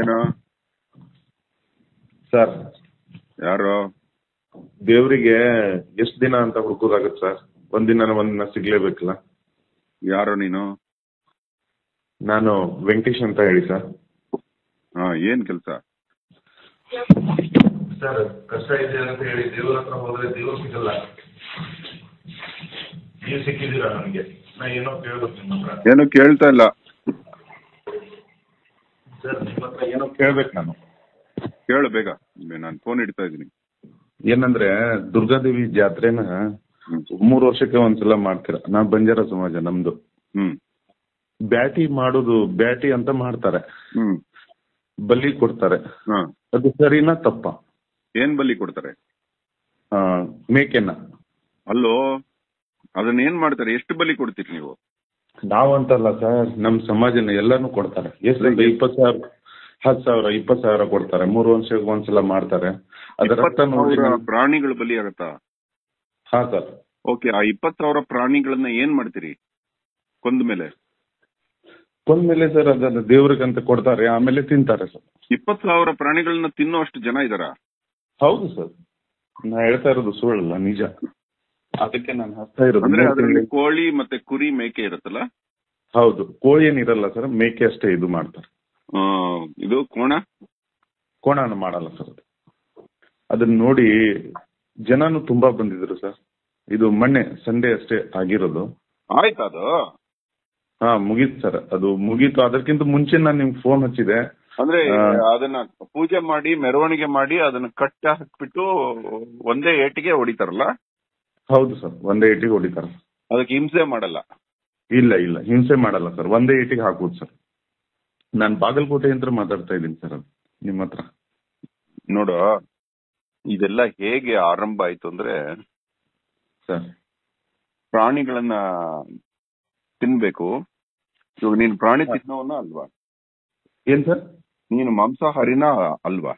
ಏನು? ಸರ್. ಯಾರು? ದೇವರಿಗೆ ಎಷ್ಟು ದಿನ ಅಂತ ಹುಡುಕೋದಾಗತ್ತೆ ಸರ್? ಒಂದಿನ ಒಂದಿನ ಸಿಗ್ಲೇಬೇಕಲ್ಲ ಯಾರು ನೀನು? ನಾನು ವೆಂಕಟೇಶ್ ಅಂತ ಹೇಳಿ ಸರ್. ಹಾ ಏನ್ ಕೆಲಸ? ಸರ್ ಕಷ್ಟ ಇದೆ ಅಂತ ಹೇಳಿ ದೇವ್ರ ಹತ್ರ ಹೋದ್ರೆ ದೇವ್ರು ಸಿಗಲ್ಲ. ನೀವು ಸಿಕ್ಕಿದ್ದೀರಾ ನನಗೆ ನಾ ಏನೋ ಕೇಳ್ಬೇಕು ನಿಮ್ಮ ಹತ್ರ. ಏನು ಕೇಳ್ತಾ ಇಲ್ಲ. ಸರ್ ನಿಮ್ಮ ಹತ್ರ ಏನೋ ಕೇಳ್ಬೇಕು ನಾನು. ಕೇಳು ಬೇಗ. ನಾನು ಫೋನ್ ಇಡ್ತಾ ಇದ್ದೀನಿ. ಏನಂದ್ರೆ ದುರ್ಗಾದೇವಿ ಜಾತ್ರೆನ ಮೂರು ವರ್ಷಕ್ಕೆ ಒಂದ್ಸಲ ಮಾಡ್ತೀರ. ನಾ ಬಂಜಾರ ಸಮಾಜ ನಮ್ದು. ಹ್ಮ್. ಬ್ಯಾಟಿ ಮಾಡೋದು ಬ್ಯಾಟಿ ಅಂತ ಮಾಡ್ತಾರೆ. ಹ್ಮ್. ಬಲಿ ಕೊಡ್ತಾರೆ. ಹಾ. ಅದು ಸರಿನಾ ತಪ್ಪ? ಏನ್ ಬಲಿ ಕೊಡ್ತಾರೆ? ಮೇಕೆನ. ಅಲ್ಲೋ ಅದನ್ನ ಏನ್ ಮಾಡ್ತಾರೆ? ಎಷ್ಟು ಬಲಿ ಕೊಡ್ತೀರಿ ನೀವು? ನಾವಂತಲ್ಲ ಸರ್. ನಮ್ ಸಮಾಜನ ಎಲ್ಲಾನು ಕೊಡ್ತಾರೆ. ಎಷ್ಟು ಇಪ್ಪತ್ ಸಾವಿರ ಹತ್ತು ಸಾವಿರ ಇಪ್ಪತ್ ಸಾವಿರ ಕೊಡ್ತಾರೆ. ಮೂರು ವರ್ಷಕ್ಕೆ ಒಂದ್ಸಲ ಮಾಡ್ತಾರೆ. ಅದರ ಇಪ್ಪತ್ತು ಅರ್ಥ ನೋಡಿ ಸಾವಿರ ಪ್ರಾಣಿಗಳು ಬಲಿ ಆಗತ್ತಾ ಹಾ ಸರ್. ಓಕೆ ಆ ಇಪ್ಪತ್ ಸಾವಿರ ಪ್ರಾಣಿಗಳನ್ನ ಏನ್ ಮಾಡ್ತೀರಿ? ಕೊಂದ ಮೇಲೆ? ಕೊಂದ್ಮೇಲೆ ಸರ್ ಅದನ್ನ ದೇವ್ರಿಗಂತ ಕೊಡ್ತಾರೆ ಆಮೇಲೆ ತಿಂತಾರೆ ಸರ್. ಇಪ್ಪತ್ ಸಾವಿರ ಪ್ರಾಣಿಗಳನ್ನ ತಿನ್ನೋ ಅಷ್ಟು ಜನ ಇದಾರ ಹೌದು ಸರ್. ನಾ ಹೇಳ್ತಾ ಇರೋದು ಸುಳ್ಳಲ್ಲ ನಿಜ. ಅದಕ್ಕೆ ನಾನು ಹಾಕ್ತಾ ಇರೋದು ಅಂದ್ರೆ ಅದರಲ್ಲಿ ಕೋಳಿ ಮತ್ತೆ ಕುರಿ ಮೇಕೆ ಇರುತ್ತಲ್ಲ? ಹೌದು ಕೋಳಿ ಏನಿರಲ್ಲ ಸರ್ ಮೇಕೆ ಅಷ್ಟೇ ಇದು ಮಾಡ್ತಾರೆ. ಆ, ಇದು ಕೋಣ? ಕೋಣನ ಮಾಡಲ್ಲ ಸರ್ ಅದು. ಅದನ್ನ ನೋಡಿ ಜನನು ತುಂಬಾ ಬಂದಿದ್ರು ಸರ್. ಇದು ಮೊನ್ನೆ ಸಂಡೇ ಅಷ್ಟೇ ಆಗಿರೋದು. ಆಯ್ತು ಅದು? ಹಾ ಮುಗೀತು ಸರ್. ಅದು ಮುಗೀತು ಅದಕ್ಕಿಂತ ಮುಂಚೆ ನಾನು ನಿಮ್ಗೆ ಫೋನ್ ಹಚ್ಚಿದೆ. ಅಂದ್ರೆ ಅದನ್ನ ಪೂಜೆ ಮಾಡಿ ಮೆರವಣಿಗೆ ಮಾಡಿ ಅದನ್ನ ಕಟ್ಟ ಹಾಕ್ಬಿಟ್ಟು ಒಂದೇ ಏಟಿಗೆ ಹೊಡಿತಾರಲ್ಲ? ಹೌದು ಸರ್ ಒಂದೇ ಏಟಿಗೆ ಹೊಡಿತಾರೆ. ಅದಕ್ಕೆ ಹಿಂಸೆ ಮಾಡಲ್ಲ? ಇಲ್ಲ ಇಲ್ಲ ಹಿಂಸೆ ಮಾಡಲ್ಲ ಸರ್ ಒಂದೇ ಏಟಿಗೆ ಹಾಕುದು ಸರ್. ನಾನು ಬಾಗಲಕೋಟೆ ಅಂತ ಮಾತಾಡ್ತಾ ಇದ್ದೀನಿ ಸರ್ ಅದು ನಿಮ್ಮ ಹತ್ರ. ನೋಡು ಇದೆಲ್ಲ ಹೇಗೆ ಆರಂಭ ಆಯ್ತು ಅಂದ್ರೆ ಸರ್. ಪ್ರಾಣಿಗಳನ್ನ ತಿನ್ಬೇಕು. ಇವಾಗ ನೀನು ಪ್ರಾಣಿ ತಿನ್ನೋನ ಅಲ್ವಾ? ಏನ್ ಸರ್? ನೀನು ಮಾಂಸಾಹಾರಿನ ಅಲ್ವಾ?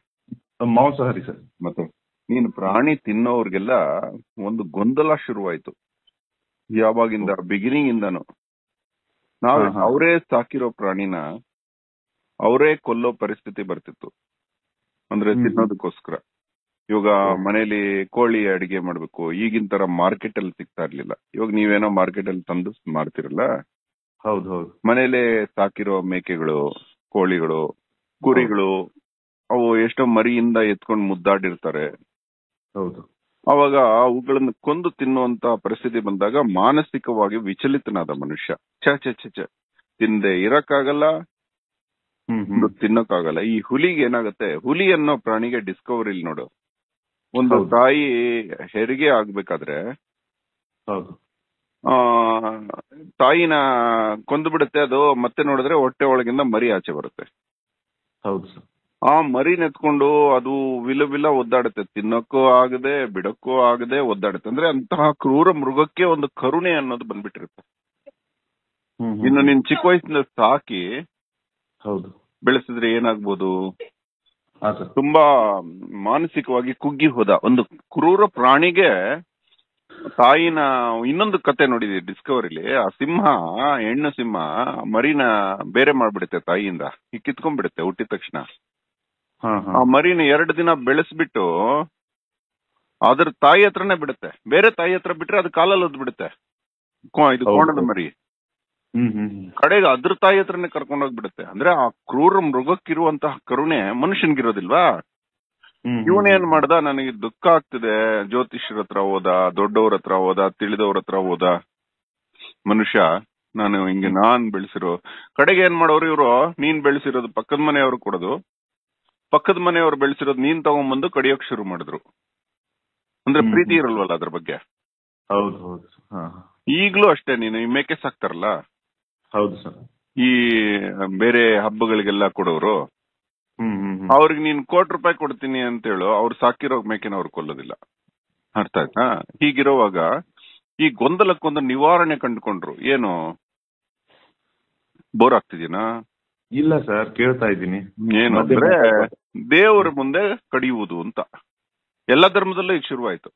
ಮಾಂಸಾಹಾರಿ ಸರ್. ಮತ್ತೆ ನೀನು ಪ್ರಾಣಿ ತಿನ್ನೋರ್ಗೆಲ್ಲ ಒಂದು ಗೊಂದಲ ಶುರುವಾಯ್ತು. ಯಾವಾಗಿಂದ? ಬಿಗಿನಿಂಗ್ ಇಂದನು. ನಾವ್. ಅವರೇ ಸಾಕಿರೋ ಪ್ರಾಣಿನ ಅವರೇ ಕೊಲ್ಲೋ ಪರಿಸ್ಥಿತಿ ಬರ್ತಿತ್ತು. ಅಂದ್ರೆ ತಿನ್ನೋದಕ್ಕೋಸ್ಕರ. ಇವಾಗ ಮನೇಲಿ ಕೋಳಿ ಅಡಿಗೆ ಮಾಡ್ಬೇಕು. ಈಗಿನ ತರ ಮಾರ್ಕೆಟ್ ಅಲ್ಲಿ ಸಿಗ್ತಾ ಇರ್ಲಿಲ್ಲ. ಇವಾಗ ನೀವೇನೋ ಮಾರ್ಕೆಟ್ ಅಲ್ಲಿ ತಂದು ಮಾಡ್ತಿರಲ್ಲ ಹೌದು ಹೌದು. ಮನೇಲೆ ಸಾಕಿರೋ ಮೇಕೆಗಳು ಕೋಳಿಗಳು ಕುರಿಗಳು ಅವು ಎಷ್ಟೋ ಮರಿಯಿಂದ ಎತ್ಕೊಂಡು ಮುದ್ದಾಡಿರ್ತಾರೆ. ಹೌದು. ಅವಾಗ ಅವುಗಳನ್ನು ಕೊಂದು ತಿನ್ನುವಂತ ಪರಿಸ್ಥಿತಿ ಬಂದಾಗ ಮಾನಸಿಕವಾಗಿ ವಿಚಲಿತನಾದ ಮನುಷ್ಯ. ಚ ಚ ಚ ಚ ತಿಂದೆ ಇರಕ್ಕಾಗಲ್ಲ. ತಿನ್ನಕ್ಕಾಗಲ್ಲ. ಈ ಹುಲಿಗೆ ಏನಾಗುತ್ತೆ? ಹುಲಿ ಅನ್ನೋ ಪ್ರಾಣಿಗೆ ಡಿಸ್ಕವರಿ ನೋಡು. ಒಂದು ತಾಯಿ ಹೆರಿಗೆ ಆಗ್ಬೇಕಾದ್ರೆ ಹೌದು. ಆ ತಾಯಿನ ಕೊಂದು ಬಿಡುತ್ತೆ ಅದು ಮತ್ತೆ ನೋಡಿದ್ರೆ ಹೊಟ್ಟೆ ಒಳಗಿಂದ ಮರಿ ಆಚೆ ಬರುತ್ತೆ. ಹೌದು ಸರ್. ಆ ಮರಿ ನೆತ್ಕೊಂಡು ಅದು ವಿಲ ವಿಲ ಒದ್ದಾಡುತ್ತೆ. ತಿನ್ನಕ್ಕೂ ಆಗದೆ ಬಿಡಕ್ಕೂ ಆಗದೆ ಒದ್ದಾಡುತ್ತೆ. ಅಂದ್ರೆ ಅಂತಹ ಕ್ರೂರ ಮೃಗಕ್ಕೆ ಒಂದು ಕರುಣೆ ಅನ್ನೋದು ಬಂದ್ಬಿಟ್ಟಿರುತ್ತೆ. ಇನ್ನು ನೀನ್ ಚಿಕ್ಕ ವಯಸ್ಸಿನ ಸಾಕಿ ಹೌದು. ಬೆಳೆಸಿದ್ರೆ ಏನಾಗ್ಬೋದು? ತುಂಬಾ ಮಾನಸಿಕವಾಗಿ ಕುಗ್ಗಿ ಹೋದ. ಒಂದು ಕ್ರೂರ ಪ್ರಾಣಿಗೆ ತಾಯಿನ ಇನ್ನೊಂದು ಕತೆ ನೋಡಿದಿ ಡಿಸ್ಕವರಿಲಿ. ಆ ಸಿಂಹ ಹೆಣ್ಣು ಸಿಂಹ ಮರಿನ ಬೇರೆ ಮಾಡ್ಬಿಡುತ್ತೆ ತಾಯಿಯಿಂದ. ಕಿತ್ಕೊಂಡ್ಬಿಡುತ್ತೆ ಹುಟ್ಟಿದ ತಕ್ಷಣ. ಆ ಮರಿನ ಎರಡು ದಿನ ಬೆಳೆಸ್ಬಿಟ್ಟು ಅದ್ರ ತಾಯಿ ಹತ್ರನೇ ಬಿಡುತ್ತೆ. ಬೇರೆ ತಾಯಿ ಹತ್ರ ಬಿಟ್ರೆ ಅದು ಕಾಲಲ್ಲಿ ಒದ್ ಬಿಡುತ್ತೆ. ಇದು ಕೋಣದ ಮರಿ. ಹ್ಮ್ ಹ್ಮ್ ಹ್ಮ್. ಕಡೆಗೆ ಅದ್ರ ತಾಯಿ ಹತ್ರನೇ ಕರ್ಕೊಂಡು ಹೋಗ್ಬಿಡುತ್ತೆ. ಅಂದ್ರೆ ಆ ಕ್ರೂರ ಮೃಗಕ್ಕಿರುವಂತಹ ಕರುಣೆ ಮನುಷ್ಯನ್ಗಿರೋದಿಲ್ವಾ? ಇವನೇನ್ ಮಾಡ್ದ? ನನಗೆ ದುಃಖ ಆಗ್ತಿದೆ. ಜ್ಯೋತಿಷ್ಯರ ಹತ್ರ ಹೋದ ದೊಡ್ಡವ್ರ ಹತ್ರ ಹೋದ ತಿಳಿದವ್ರ ಹತ್ರ ಹೋದ ಮನುಷ್ಯ. ನಾನು ಹಿಂಗೆ ನಾನ್ ಬೆಳೆಸಿರೋ. ಕಡೆಗೆ ಏನ್ ಮಾಡೋರು ಇವರು? ನೀನ್ ಬೆಳೆಸಿರೋದು ಪಕ್ಕದ ಮನೆಯವ್ರು ಕೊಡೋದು. ಪಕ್ಕದ ಮನೆಯವರು ಬೆಳೆಸಿರೋದು ನೀನ್ ತಗೊಂಡ್ಬಂದು ಕಡಿಯೋಕ್ ಶುರು ಮಾಡಿದ್ರು. ಅಂದ್ರೆ ಪ್ರೀತಿ ಇರಲ್ವಲ್ಲ ಅದ್ರ ಬಗ್ಗೆ? ಹೌದು ಹೌದು. ಈಗ್ಲೂ ಅಷ್ಟೇ ನೀನು ಈ ಮೇಕೆ ಸಾಕ್ತಾರಲ್ಲ ಹೌದು ಸರ್. ಈ ಬೇರೆ ಹಬ್ಬಗಳಿಗೆಲ್ಲ ಕೊಡೋರು? ಅವ್ರಿಗೆ ನೀನ್ ಕೋಟಿ ರೂಪಾಯಿ ಕೊಡ್ತೀನಿ ಅಂತ ಹೇಳು ಅವ್ರು ಸಾಕಿರೋ ಮೇಕೆನ ಅವ್ರು ಕೊಲ್ಲೋದಿಲ್ಲ. ಅರ್ಥ ಆಯ್ತಾ? ಹೀಗಿರುವಾಗ ಈ ಗೊಂದಲಕ್ಕೊಂದು ನಿವಾರಣೆ ಕಂಡುಕೊಂಡ್ರು. ಏನು? ಬೋರ್ ಆಗ್ತಿದೀನಾ? ಇಲ್ಲ ಸರ್ ಕೇಳ್ತಾ ಇದ್ದೀನಿ. ಏನಂದ್ರೆ ದೇವರ ಮುಂದೆ ಕಡಿಯುವುದು ಅಂತ. ಎಲ್ಲ ಧರ್ಮದಲ್ಲೂ ಈಗ ಶುರುವಾಯ್ತು.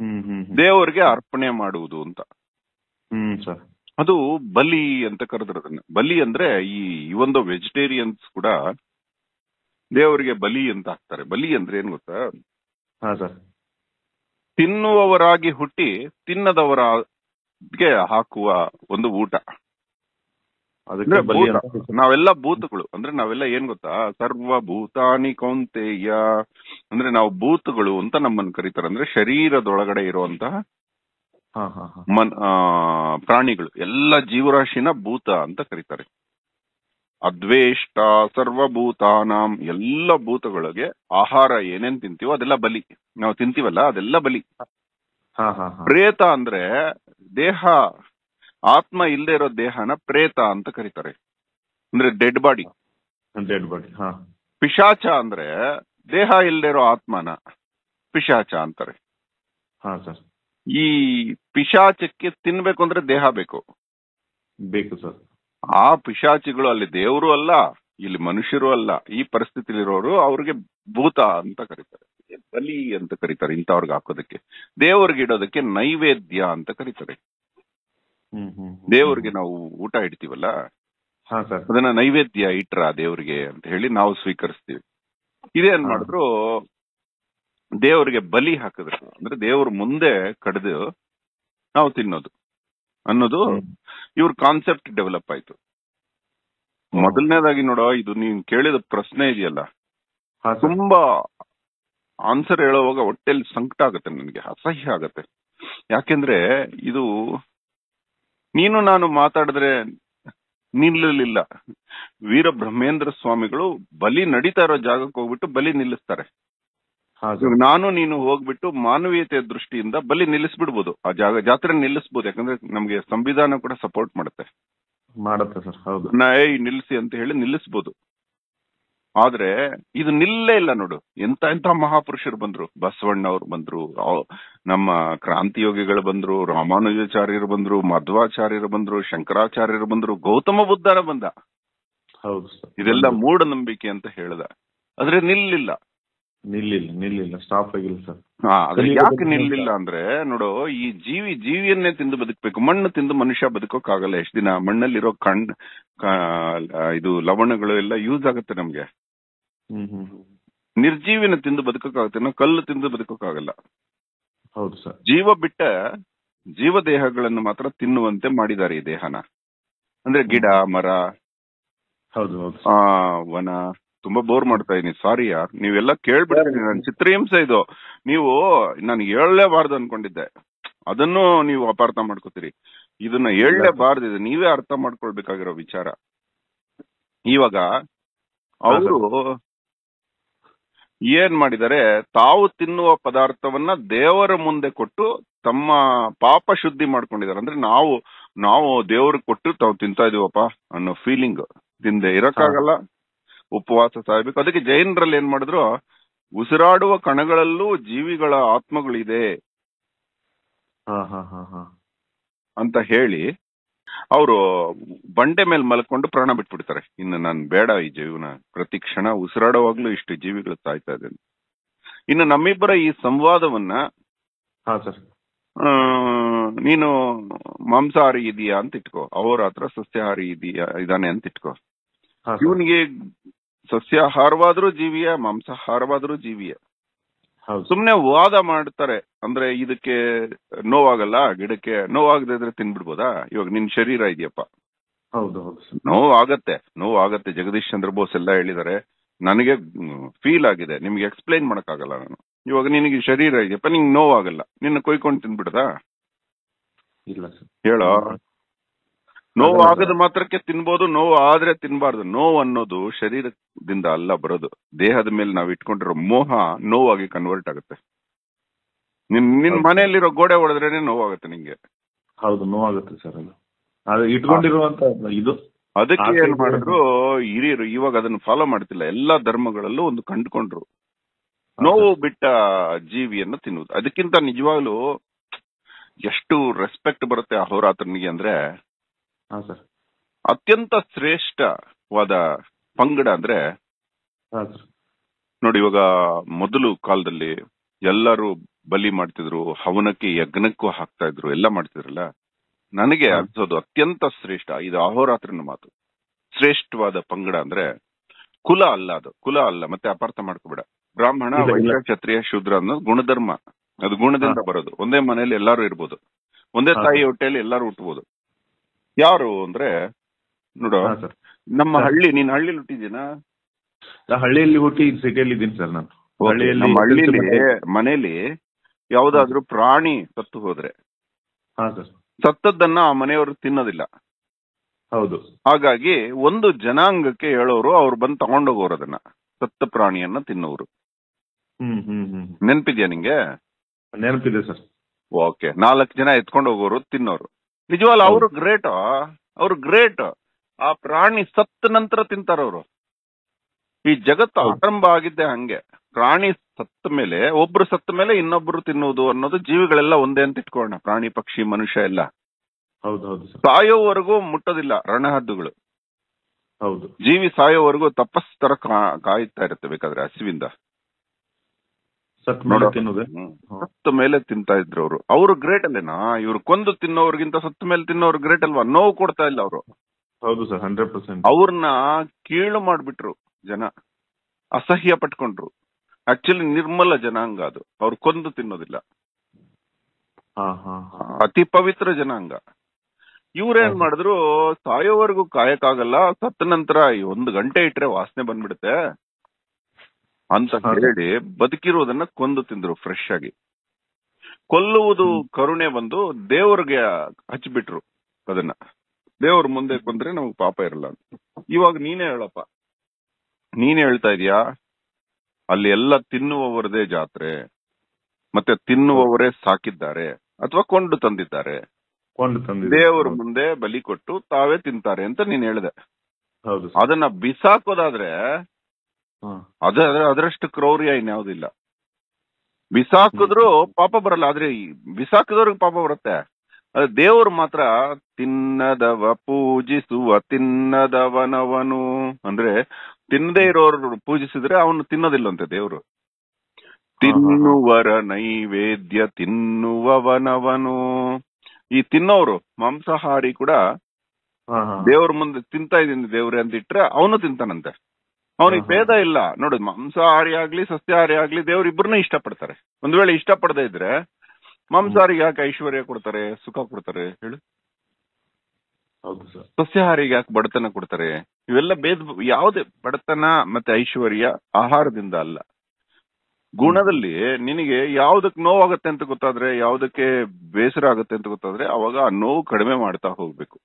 ಹ್ಮ್ ಹ್ಮ್ ಹ್ಮ್. ದೇವರಿಗೆ ಅರ್ಪಣೆ ಮಾಡುವುದು ಅಂತ. ಹ್ಮ್ ಸರ್ ಅದು ಬಲಿ ಅಂತ ಕರೆದ್ರದನ್ನ ಬಲಿ ಅಂದ್ರೆ ಈ ಈ ಒಂದು ವೆಜಿಟೇರಿಯನ್ಸ್ ಕೂಡ ದೇವರಿಗೆ ಬಲಿ ಅಂತ ಹಾಕ್ತಾರೆ. ಬಲಿ ಅಂದ್ರೆ ಏನ್ ಗೊತ್ತಾ? ಹಾ ಸರ್ ತಿನ್ನುವವರಾಗಿ ಹುಟ್ಟಿ ತಿನ್ನದವರ ಹಾಕುವ ಒಂದು ಊಟ. ಅದಕ್ಕೆ ಬಲಿ ಅಂತ ನಾವೆಲ್ಲ ಭೂತಗಳು. ಅಂದ್ರೆ ನಾವೆಲ್ಲ ಏನ್ ಗೊತ್ತಾ? ಸರ್ವ ಭೂತಾನಿ ಕೌಂತೆಯ. ಅಂದ್ರೆ ನಾವು ಭೂತಗಳು ಅಂತ ನಮ್ಮನ್ನು ಕರೀತಾರೆ. ಅಂದ್ರೆ ಶರೀರದೊಳಗಡೆ ಇರುವಂತಹ ಮನ್ ಪ್ರಾಣಿಗಳು. ಎಲ್ಲ ಜೀವರಾಶಿನ ಭೂತ ಅಂತ ಕರೀತಾರೆ. ಅದ್ವೇಷ್ಟ ಸರ್ವಭೂತಾನಾಂ. ಎಲ್ಲ ಭೂತಗಳಿಗೆ ಆಹಾರ ಏನೇನ್ ತಿಂತೀವೋ ಅದೆಲ್ಲ ಬಲಿ. ನಾವು ತಿಂತೀವಲ್ಲ ಅದೆಲ್ಲ ಬಲಿ. ಪ್ರೇತ ಅಂದ್ರೆ ದೇಹ ಆತ್ಮ ಇಲ್ಲದೆ ಇರೋ ದೇಹನ ಪ್ರೇತ ಅಂತ ಕರೀತಾರೆ. ಅಂದ್ರೆ ಡೆಡ್ ಬಾಡಿ ಡೆಡ್ ಬಾಡಿ ಹಾ. ಪಿಶಾಚ ಅಂದ್ರೆ ದೇಹ ಇಲ್ಲದೆ ಇರೋ ಆತ್ಮನ ಪಿಶಾಚ ಅಂತಾರೆ. ಹಾ ಸರ್. ಈ ಪಿಶಾಚಕ್ಕೆ ತಿನ್ಬೇಕು ಅಂದ್ರೆ ದೇಹ ಬೇಕು. ಬೇಕು ಸರ್. ಆ ಪಿಶಾಚಿಗಳು ಅಲ್ಲಿ ದೇವರು ಅಲ್ಲ ಇಲ್ಲಿ ಮನುಷ್ಯರು ಅಲ್ಲ ಈ ಪರಿಸ್ಥಿತಿಲಿರೋರು ಅವ್ರಿಗೆ ಭೂತ ಅಂತ ಕರೀತಾರೆ. ಬಲಿ ಅಂತ ಕರೀತಾರೆ ಇಂಥವ್ರಿಗೆ ಹಾಕೋದಕ್ಕೆ. ದೇವರಿಗೆ ಇಡೋದಕ್ಕೆ ನೈವೇದ್ಯ ಅಂತ ಕರೀತಾರೆ. ದೇವ್ರಿಗೆ ನಾವು ಊಟ ಇಡ್ತೀವಲ್ಲ? ಅದನ್ನ ನೈವೇದ್ಯ ಇಟ್ರ ದೇವರಿಗೆ ಅಂತ ಹೇಳಿ ನಾವು ಸ್ವೀಕರಿಸ್ತೀವಿ. ಇದೇನ್ ಮಾಡಿದ್ರು ದೇವರಿಗೆ ಬಲಿ ಹಾಕಿದ್ರು. ಅಂದ್ರೆ ದೇವ್ರ ಮುಂದೆ ಕಡ್ದು ನಾವು ತಿನ್ನೋದು. ಅನ್ನೋದು. ಇವ್ರ ಕಾನ್ಸೆಪ್ಟ್ ಡೆವಲಪ್ ಆಯ್ತು. ಮೊದಲನೇದಾಗಿ ನೋಡೋ ಇದು ನೀನ್ ಕೇಳಿದ ಪ್ರಶ್ನೆ ಇದೆಯಲ್ಲ? ತುಂಬಾ ಆನ್ಸರ್ ಹೇಳುವಾಗ ಹೊಟ್ಟೆಲಿ ಸಂಕಟ ಆಗುತ್ತೆ ನನಗೆ ಅಸಹ್ಯ ಆಗತ್ತೆ. ಯಾಕೆಂದ್ರೆ ಇದು ನೀನು ನಾನು ಮಾತಾಡಿದ್ರೆ ನಿಲ್ಲಲಿಲ್ಲ. ವೀರ ಬ್ರಹ್ಮೇಂದ್ರ ಸ್ವಾಮಿಗಳು ಬಲಿ ನಡೀತಾ ಇರೋ ಜಾಗಕ್ಕೆ ಹೋಗ್ಬಿಟ್ಟು ಬಲಿ ನಿಲ್ಲಿಸ್ತಾರೆ. ನಾನು ನೀನು ಹೋಗ್ಬಿಟ್ಟು ಮಾನವೀಯತೆಯ ದೃಷ್ಟಿಯಿಂದ ಬಲಿ ನಿಲ್ಲಿಸ್ಬಿಡ್ಬೋದು. ಆ ಜಾಗ ಜಾತ್ರೆ ನಿಲ್ಲಿಸ್ಬೋದು. ಯಾಕಂದ್ರೆ ನಮ್ಗೆ ಸಂವಿಧಾನ ಕೂಡ ಸಪೋರ್ಟ್ ಮಾಡುತ್ತೆ. ಮಾಡುತ್ತೆ ಸರ್ ಹೌದು. ನಾ ಏಯ್ ನಿಲ್ಲಿಸಿ ಅಂತ ಹೇಳಿ ನಿಲ್ಲಿಸ್ಬೋದು. ಆದ್ರೆ ಇದು ನಿಲ್ಲೇ ಇಲ್ಲ ನೋಡು. ಎಂತ ಎಂತ ಮಹಾಪುರುಷರು ಬಂದ್ರು. ಬಸವಣ್ಣವ್ರು ಬಂದ್ರು ನಮ್ಮ ಕ್ರಾಂತಿಯೋಗಿಗಳು ಬಂದ್ರು ರಾಮಾನುಜಾಚಾರ್ಯರು ಬಂದ್ರು ಮಧ್ವಾಚಾರ್ಯರು ಬಂದ್ರು ಶಂಕರಾಚಾರ್ಯರು ಬಂದ್ರು ಗೌತಮ ಬುದ್ಧನ ಬಂದ. ಹೌದು ಇದೆಲ್ಲ ಮೂಢನಂಬಿಕೆ ಅಂತ ಹೇಳ್ದ. ಆದ್ರೆ ನಿಲ್ಲಿಲ್ಲ. ನಿಲ್ಲಿಲ್ಲ ನಿಲ್ಲಿಲ್ಲ ಸ್ಟಾಪ್ ಆಗಿಲ್ಲ ಸರ್. ಯಾಕೆ. ನಿಲ್ಲಿಲ್ಲ ಅಂದ್ರೆ ನೋಡು ಈ ಜೀವಿ ಜೀವಿಯನ್ನೇ ತಿಂದು ಬದುಕಬೇಕು ಮಣ್ಣು ತಿಂದು ಮನುಷ್ಯ ಬದುಕೋಕ್ಕಾಗಲ್ಲ ಎಷ್ಟು ದಿನ ಮಣ್ಣಲ್ಲಿರೋ ಕಣ್ ಇದು ಲವಣಗಳು ಎಲ್ಲ ಯೂಸ್ ಆಗುತ್ತೆ ನಮ್ಗೆ. ನಿರ್ಜೀವಿನ ತಿಂದು ಬದುಕಕ್ಕಾಗುತ್ತೆ. ನಾವು ಕಲ್ಲು ತಿಂದು ಬದುಕಕ್ಕಾಗಲ್ಲ. ಹೌದು ಸರ್. ಜೀವ ಬಿಟ್ಟ ಜೀವ ದೇಹಗಳನ್ನು ಮಾತ್ರ ತಿನ್ನುವಂತೆ ಮಾಡಿದ್ದಾರೆ ಈ ದೇಹನ. ಅಂದ್ರೆ ಗಿಡ ಮರ ಹೌದು ವನ. ತುಂಬಾ ಬೋರ್ ಮಾಡ್ತಾ ಇದೀನಿ. ಸಾರಿ ಯಾರ್. ನೀವೆಲ್ಲ ಕೇಳ್ಬಿಡ್ತೀನಿ ನನ್ನ ಚಿತ್ರಹಿಂಸೆ ಇದು. ನೀವು ನಾನು ಹೇಳಲೇಬಾರ್ದು ಅನ್ಕೊಂಡಿದ್ದೆ. ಅದನ್ನು ನೀವು ಅಪಾರ್ಥ ಮಾಡ್ಕೋತೀರಿ. ಇದನ್ನ ಹೇಳಲೇಬಾರ್ದು ಇದು ನೀವೇ ಅರ್ಥ ಮಾಡ್ಕೊಳ್ಬೇಕಾಗಿರೋ ವಿಚಾರ. ಇವಾಗ ಅವರು ಏನ್ ಮಾಡಿದರೆ ತಾವು ತಿನ್ನುವ ಪದಾರ್ಥವನ್ನ ದೇವರ ಮುಂದೆ ಕೊಟ್ಟು ತಮ್ಮ ಪಾಪ ಶುದ್ಧಿ ಮಾಡ್ಕೊಂಡಿದ್ದಾರೆ. ಅಂದ್ರೆ ನಾವು ನಾವು ದೇವ್ರಿಗೆ ಕೊಟ್ಟು ತಾವು ತಿಂತಾ ಇದೀವಪ್ಪ ಅನ್ನೋ ಫೀಲಿಂಗ್ ತಿಂದೆ. ಇರಕ್ಕಾಗಲ್ಲ. ಉಪವಾಸ ಸಾಯ್ಬೇಕು. ಅದಕ್ಕೆ ಜೈನರಲ್ಲಿ ಏನ್ ಮಾಡಿದ್ರು? ಉಸಿರಾಡುವ ಕಣಗಳಲ್ಲೂ ಜೀವಿಗಳ ಆತ್ಮಗಳಿದೆ ಅಂತ ಹೇಳಿ ಅವರು ಬಂಡೆ ಮೇಲೆ ಮಲ್ಕೊಂಡು ಪ್ರಾಣ ಬಿಟ್ಬಿಡ್ತಾರೆ. ಇನ್ನು ನಾನು ಬೇಡ ಈ ಜೀವನ. ಪ್ರತಿ ಕ್ಷಣ ಉಸಿರಾಡುವಾಗ್ಲೂ ಇಷ್ಟು ಜೀವಿಗಳು ಸಾಯ್ತಾ ಇದೆ. ಇನ್ನು ನಮ್ಮಿಬ್ಬರ ಈ ಸಂವಾದವನ್ನ ಸರ್. ನೀನು ಮಾಂಸಾಹಾರಿ ಇದೆಯಾ ಅಂತ ಇಟ್ಕೋ. ಅವ್ರ ಹತ್ರ ಸಸ್ಯಾಹಾರಿ ಇದೆಯಾ ಇದಾನೆ ಅಂತ ಇಟ್ಕೋ. ಇವನಿಗೆ ಸಸ್ಯಾಹಾರವಾದ್ರೂ ಜೀವಿಯ ಮಾಂಸಾಹಾರವಾದ್ರೂ ಜೀವಿಯ? ಸುಮ್ನೆ ವಾದ ಮಾಡ್ತಾರೆ. ಅಂದ್ರೆ ಇದಕ್ಕೆ ನೋವಾಗಲ್ಲ ಗಿಡಕ್ಕೆ ನೋವಾಗದೆ ಇದ್ರೆ ತಿನ್ಬಿಡ್ಬೋದಾ? ಇವಾಗ ನಿನ್ ಶರೀರ ಇದೆಯಪ್ಪ. ಹೌದು ಹೌದು. ಸರ್ ನೋವು ಆಗತ್ತೆ ನೋವು ಆಗತ್ತೆ ಜಗದೀಶ್ ಚಂದ್ರ ಬೋಸ್ ಎಲ್ಲ ಹೇಳಿದಾರೆ. ನನಗೆ ಫೀಲ್ ಆಗಿದೆ. ನಿಮ್ಗೆ ಎಕ್ಸ್ಪ್ಲೈನ್ ಮಾಡಕ್ಕಾಗಲ್ಲ ನಾನು. ಇವಾಗ ನಿನಗೆ ಶರೀರ ಇದೆಯಪ್ಪ ನಿಂಗೆ ನೋವಾಗಲ್ಲ. ನಿನ್ನ ಕೊಯ್ಕೊಂಡು ತಿನ್ಬಿಡದಾ? ಇಲ್ಲ ಸರ್. ಹೇಳೋ? ನೋವು ಆಗದ ಮಾತ್ರಕ್ಕೆ ತಿನ್ಬೋದು ನೋವು ಆದ್ರೆ ತಿನ್ಬಾರ್ದು. ನೋವು ಅನ್ನೋದು ಶರೀರದಿಂದ ಅಲ್ಲ ಬರೋದು. ದೇಹದ ಮೇಲೆ ನಾವು ಇಟ್ಕೊಂಡಿರೋ ಮೋಹ ನೋವಾಗಿ ಕನ್ವರ್ಟ್ ಆಗುತ್ತೆ. ನಿನ್ ನಿನ್ ಮನೆಯಲ್ಲಿರೋ ಗೋಡೆ ಹೊಡೆದ್ರೇನೆ ನೋವಾಗುತ್ತೆ ನಿಂಗೆ. ಹೌದು ನೋವಾಗುತ್ತೆ ಸರ್ ಅದು. ಅದು ಇಟ್ಕೊಂಡಿರುವಂತ ಇದು. ಅದಕ್ಕೆ ಏನ್. ಮಾಡಿದ್ರು ಹಿರಿಯರು ಇವಾಗ ಅದನ್ನ ಫಾಲೋ ಮಾಡ್ತಿಲ್ಲ. ಎಲ್ಲಾ ಧರ್ಮಗಳಲ್ಲೂ ಒಂದು ಕಂಡುಕೊಂಡ್ರು. ನೋವು ಬಿಟ್ಟ ಜೀವಿಯನ್ನು ತಿನ್ನುವುದು. ಅದಕ್ಕಿಂತ ನಿಜವಾಗ್ಲೂ ಎಷ್ಟು ರೆಸ್ಪೆಕ್ಟ್ ಬರುತ್ತೆ ಅಹೋರಾತ್ರನಿಗೆ ಅಂದ್ರೆ ಹಾ ಸರ್. ಅತ್ಯಂತ ಶ್ರೇಷ್ಠವಾದ ಪಂಗಡ ಅಂದ್ರೆ ಹಾ ಸರ್. ನೋಡಿ ಇವಾಗ ಮೊದಲು ಕಾಲದಲ್ಲಿ ಎಲ್ಲರೂ ಬಲಿ ಮಾಡ್ತಿದ್ರು ಹವನಕ್ಕೆ ಯಜ್ಞಕ್ಕೂ ಹಾಕ್ತಾ ಇದ್ರು ಎಲ್ಲ ಮಾಡ್ತಿದ್ರಲ್ಲ? ನನಗೆ. ಅನ್ಸೋದು ಅತ್ಯಂತ ಶ್ರೇಷ್ಠ ಇದು ಅಹೋರಾತ್ರನ ಮಾತು. ಶ್ರೇಷ್ಠವಾದ ಪಂಗಡ ಅಂದ್ರೆ ಕುಲ ಅಲ್ಲ ಅದು. ಕುಲ ಅಲ್ಲ ಮತ್ತೆ ಅಪಾರ್ಥ ಮಾಡ್ಕೋಬೇಡ. ಬ್ರಾಹ್ಮಣ. ವೈಶ್ಯ ಕ್ಷತ್ರಿಯ ಶೂದ್ರ ಅನ್ನೋದು ಗುಣಧರ್ಮ. ಅದು ಗುಣದಿಂದ ಬರೋದು. ಒಂದೇ ಮನೆಯಲ್ಲಿ ಎಲ್ಲಾರು ಇರ್ಬೋದು. ಒಂದೇ ತಾಯಿ. ಹೊಟ್ಟೆಯಲ್ಲಿ ಎಲ್ಲಾರು ಹುಟ್ಟಬಹುದು ಯಾರು ಅಂದ್ರೆ ನೋಡು ಹಾ ಸರ್. ನಮ್ಮ ಹಳ್ಳಿ ನೀನ್ ಹಳ್ಳಿಲಿ ಹುಟ್ಟಿದ್ದೀನಾ ನಾ ಹಳ್ಳಿಯಲ್ಲಿ ಹುಟ್ಟಿ ಸಿಟಿಯಲ್ಲಿ ಇದ್ದೀನಿ ಸರ್ ನಾನು. ಹಳ್ಳಿಯಲ್ಲಿ ನಮ್ಮ ಹಳ್ಳಿಲಿ ಮನೇಲಿ ಯಾವ್ದಾದ್ರು ಪ್ರಾಣಿ ಸತ್ತು ಹೋದ್ರೆ. ಹಾ ಸರ್. ಸತ್ತದ್ದನ್ನ ಆ ಮನೆಯವರು ತಿನ್ನೋದಿಲ್ಲ. ಹೌದು. ಹಾಗಾಗಿ ಒಂದು ಜನಾಂಗಕ್ಕೆ ಹೇಳೋರು ಅವ್ರು ಬಂದು ತಗೊಂಡೋಗೋರು ಅದನ್ನ. ಸತ್ತ ಪ್ರಾಣಿಯನ್ನ ತಿನ್ನೋರು. ಹ್ಮ್ ಹ್ಮ್ ಹ್ಮ್. ನೆನ್ಪಿದ್ಯಾ ನಿಂಗೆ? ನೆನಪಿದೆ ಸರ್. ಓಕೆ ನಾಲ್ಕು ಜನ ಎತ್ಕೊಂಡು ಹೋಗೋರು ತಿನ್ನೋರು. ನಿಜವಲ್ಲ ಅವರು ಗ್ರೇಟ್ ಅವ್ರು ಗ್ರೇಟ್ ಆ ಪ್ರಾಣಿ ಸತ್ತ ನಂತರ ತಿಂತಾರ ಅವರು. ಈ ಜಗತ್ತು. ಆರಂಭ ಆಗಿದ್ದೆ ಹಂಗೆ. ಪ್ರಾಣಿ ಸತ್ತ ಮೇಲೆ ಒಬ್ರು ಸತ್ತ ಮೇಲೆ ಇನ್ನೊಬ್ರು ತಿನ್ನುವುದು ಅನ್ನೋದು ಜೀವಿಗಳೆಲ್ಲ ಒಂದೇ ಅಂತ ಇಟ್ಕೊಳ್ಳೋಣ ಪ್ರಾಣಿ ಪಕ್ಷಿ ಮನುಷ್ಯ ಎಲ್ಲ. ಸಾಯೋವರೆಗೂ ಮುಟ್ಟೋದಿಲ್ಲ ರಣಹದ್ದುಗಳು. ಹೌದು. ಜೀವಿ ಸಾಯೋವರೆಗೂ ತಪಸ್ ತರ ಕಾಯುತ್ತಾ ಕಾಯ್ತಾ ಇರುತ್ತೆ ಬೇಕಾದ್ರೆ ಹಸಿವಿಂದ. ಸತ್. ಮೇಲೆ ತಿನ್ನೋದೆ? ಸತ್ತ ಮೇಲೆ ತಿಂತಾ ಇದ್ರು ಅವರು. ಅವರು ಗ್ರೇಟ್ ಅಲ್ಲೇನಾ? ಇವ್ರು ಕೊಂದು ತಿನ್ನೋರ್ಗಿಂತ ಸತ್ತ ಮೇಲೆ ತಿನ್ನೋರು ಗ್ರೇಟ್ ಅಲ್ವಾ? ನೋವು ಕೊಡ್ತಾ ಇಲ್ಲ ಅವರು. ಹೌದು ಸರ್ ಹಂಡ್ರೆಡ್ ಪರ್ಸೆಂಟ್ ಅವ್ರನ್ನ ಕೀಳು ಮಾಡ್ಬಿಟ್ರು ಜನ. ಅಸಹ್ಯ ಪಟ್ಕೊಂಡ್ರು. ಆಕ್ಚುಲಿ ನಿರ್ಮಲ ಜನಾಂಗ ಅದು. ಅವ್ರು ಕೊಂದು ತಿನ್ನೋದಿಲ್ಲ. ಅತಿ ಪವಿತ್ರ ಜನಾಂಗ. ಇವ್ರೇನ್. ಮಾಡಿದ್ರು ಸಾಯೋವರೆಗೂ ಕಾಯಕ್ಕಾಗಲ್ಲ. ಸತ್ತ ನಂತರ ಒಂದು ಗಂಟೆ ಇಟ್ರೆ ವಾಸನೆ ಬಂದ್ಬಿಡುತ್ತೆ. ಅಂತ. ಹೇಳಿ ಬದುಕಿರೋದನ್ನ ಕೊಂದು ತಿಂದ್ರು ಫ್ರೆಶ್ ಆಗಿ. ಕೊಲ್ಲುವುದು. ಕರುಣೆ ಬಂದು ದೇವ್ರಿಗೆ ಹಚ್ಬಿಟ್ರು ಅದನ್ನ. ದೇವ್ರ ಮುಂದೆ ಬಂದ್ರೆ ನಮಗ್ ಪಾಪ ಇರಲ್ಲ ಇವಾಗ ನೀನೇ ಹೇಳಪ್ಪ. ನೀನೇ ಹೇಳ್ತಾ ಇದೀಯಾ? ಅಲ್ಲಿ ಎಲ್ಲ ತಿನ್ನುವವರದೇ ಜಾತ್ರೆ. ಮತ್ತೆ ತಿನ್ನುವವರೇ ಸಾಕಿದ್ದಾರೆ. ಅಥವಾ ಕೊಂಡು ತಂದಿದ್ದಾರೆ. ದೇವರ ಮುಂದೆ ಬಲಿ ಕೊಟ್ಟು ತಾವೇ ತಿಂತಾರೆ ಅಂತ ನೀನ್ ಹೇಳಿದೆ. ಹೌದು ಅದನ್ನ ಬಿಸಾಕೋದಾದ್ರೆ ಹಾ. ಅದ ಅದರಷ್ಟು ಕ್ರೌರ್ಯ ಇನ್ಯಾವುದಿಲ್ಲ. ಬಿಸಾಕಿದ್ರು ಪಾಪ ಬರಲ್ಲ ಆದ್ರೆ ಬಿಸಾಕಿದವ್ರಿಗೆ ಪಾಪ ಬರುತ್ತೆ. ಅದೇ ದೇವ್ರು ಮಾತ್ರ ತಿನ್ನದವ ಪೂಜಿಸುವ ತಿನ್ನದವನವನು. ಅಂದ್ರೆ ತಿನ್ನದೇ ಇರೋರು ಪೂಜಿಸಿದ್ರೆ ಅವನು ತಿನ್ನೋದಿಲ್ಲಂತೆ ದೇವ್ರು. ತಿನ್ನುವರ ನೈವೇದ್ಯ ತಿನ್ನುವವನವನು. ಈ ತಿನ್ನೋರು ಮಾಂಸಾಹಾರಿ ಕೂಡ. ದೇವ್ರ ಮುಂದೆ ತಿಂತಾ ಇದೀನಿ ದೇವ್ರೆ ಅಂತ ಇಟ್ರೆ ಅವನು ತಿಂತಾನಂತೆ. ಅವನಿಗೆ. ಭೇದ ಇಲ್ಲ. ನೋಡಿ ಮಾಂಸಾಹಾರಿ ಆಗ್ಲಿ ಸಸ್ಯಾಹಾರಿ ಆಗ್ಲಿ ದೇವ್ರ ಇಬ್ಬರನ್ನ ಇಷ್ಟಪಡ್ತಾರೆ. ಒಂದ್ ವೇಳೆ ಇಷ್ಟಪಡದೇ ಇದ್ರೆ ಮಾಂಸಾಹಾರಿಗೆ ಯಾಕೆ ಐಶ್ವರ್ಯ ಕೊಡ್ತಾರೆ ಸುಖ ಕೊಡ್ತಾರೆ ಹೇಳು? ಸಸ್ಯಾಹಾರಿಗೆ ಯಾಕೆ ಬಡತನ ಕೊಡ್ತಾರೆ? ಇವೆಲ್ಲ ಭೇದ ಯಾವುದೇ ಬಡತನ ಮತ್ತೆ ಐಶ್ವರ್ಯ ಆಹಾರದಿಂದ ಅಲ್ಲ. ಗುಣದಲ್ಲಿ ನಿನಗೆ ಯಾವ್ದಕ್ ನೋವಾಗತ್ತೆ ಅಂತ ಗೊತ್ತಾದ್ರೆ ಯಾವ್ದಕ್ಕೆ ಬೇಸರ ಆಗತ್ತೆ ಅಂತ ಗೊತ್ತಾದ್ರೆ ಅವಾಗ ಆ ನೋವು ಕಡಿಮೆ ಮಾಡ್ತಾ ಹೋಗ್ಬೇಕು.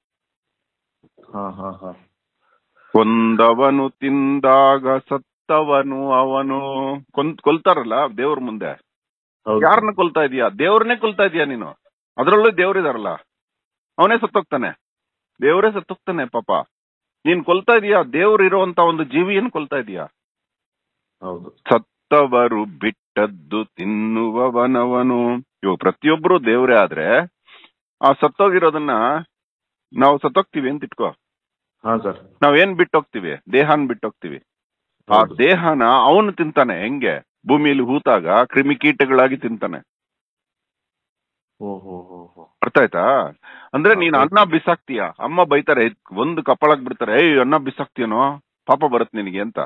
ಹಾ ಹಾ ಹಾ. ಕೊಂದವನು ತಿಂದಾಗ ಸತ್ತವನು ಅವನು ಕೊಂದ್ ಕೊಲ್ತಾರಲ್ಲ ದೇವ್ರ ಮುಂದೆ. ಯಾರನ್ನ ಕೊಲ್ತಾ ಇದೀಯಾ? ದೇವ್ರನ್ನೇ ಕೊಲ್ತಾ ಇದೀಯಾ ನೀನು? ಅದ್ರಲ್ಲೂ ದೇವ್ರಿದಾರಲ್ಲ ಅವನೇ ಸತ್ತೋಗ್ತಾನೆ. ದೇವ್ರೇ ಸತ್ತೋಗ್ತಾನೆ ಪಾಪ. ನೀನ್ ಕೊಲ್ತಾ ಇದೀಯಾ? ದೇವ್ರು ಇರುವಂತ ಒಂದು ಜೀವಿಯನ್ನು ಕೊಲ್ತಾ ಇದೀಯಾ? ಹೌದು. ಸತ್ತವರು ಬಿಟ್ಟದ್ದು ತಿನ್ನುವವನವನು. ಇವಾಗ ಪ್ರತಿಯೊಬ್ರು ದೇವ್ರೇ ಆದ್ರೆ ಆ ಸತ್ತೋಗಿರೋದನ್ನ ನಾವು ಸತ್ತೋಗ್ತೀವಿ ಅಂತ ಇಟ್ಕೋ. ಹಾ ಸರ್ ನಾವ್ ಏನ್ ದೇಹನ ದೇಹನ್ ಬಿಟ್ಟೋಗ್ತೀವಿ. ಆ ಹೌದು. ದೇಹನ ಅವನು ತಿಂತಾನೆ ಹೆಂಗೆ? ಭೂಮಿಯಲ್ಲಿ ಹೂತಾಗ ಕ್ರಿಮಿಕೀಟಗಳಾಗಿ ತಿಂತಾನೆ. ಅರ್ಥ ಆಯ್ತಾ? ಅಂದ್ರೆ ನೀನ್ ಅನ್ನ ಬಿಸಾಕ್ತೀಯ? ಅಮ್ಮ ಬೈತಾರೆ ಒಂದು ಕಪ್ಪಳಕ್ ಬಿಡ್ತಾರೆ ಏಯ್ ಅನ್ನ ಬಿಸಾಕ್ತೀಯನೋ? ಪಾಪ ಬರುತ್ತೆ ನಿನಗೆ ಅಂತ.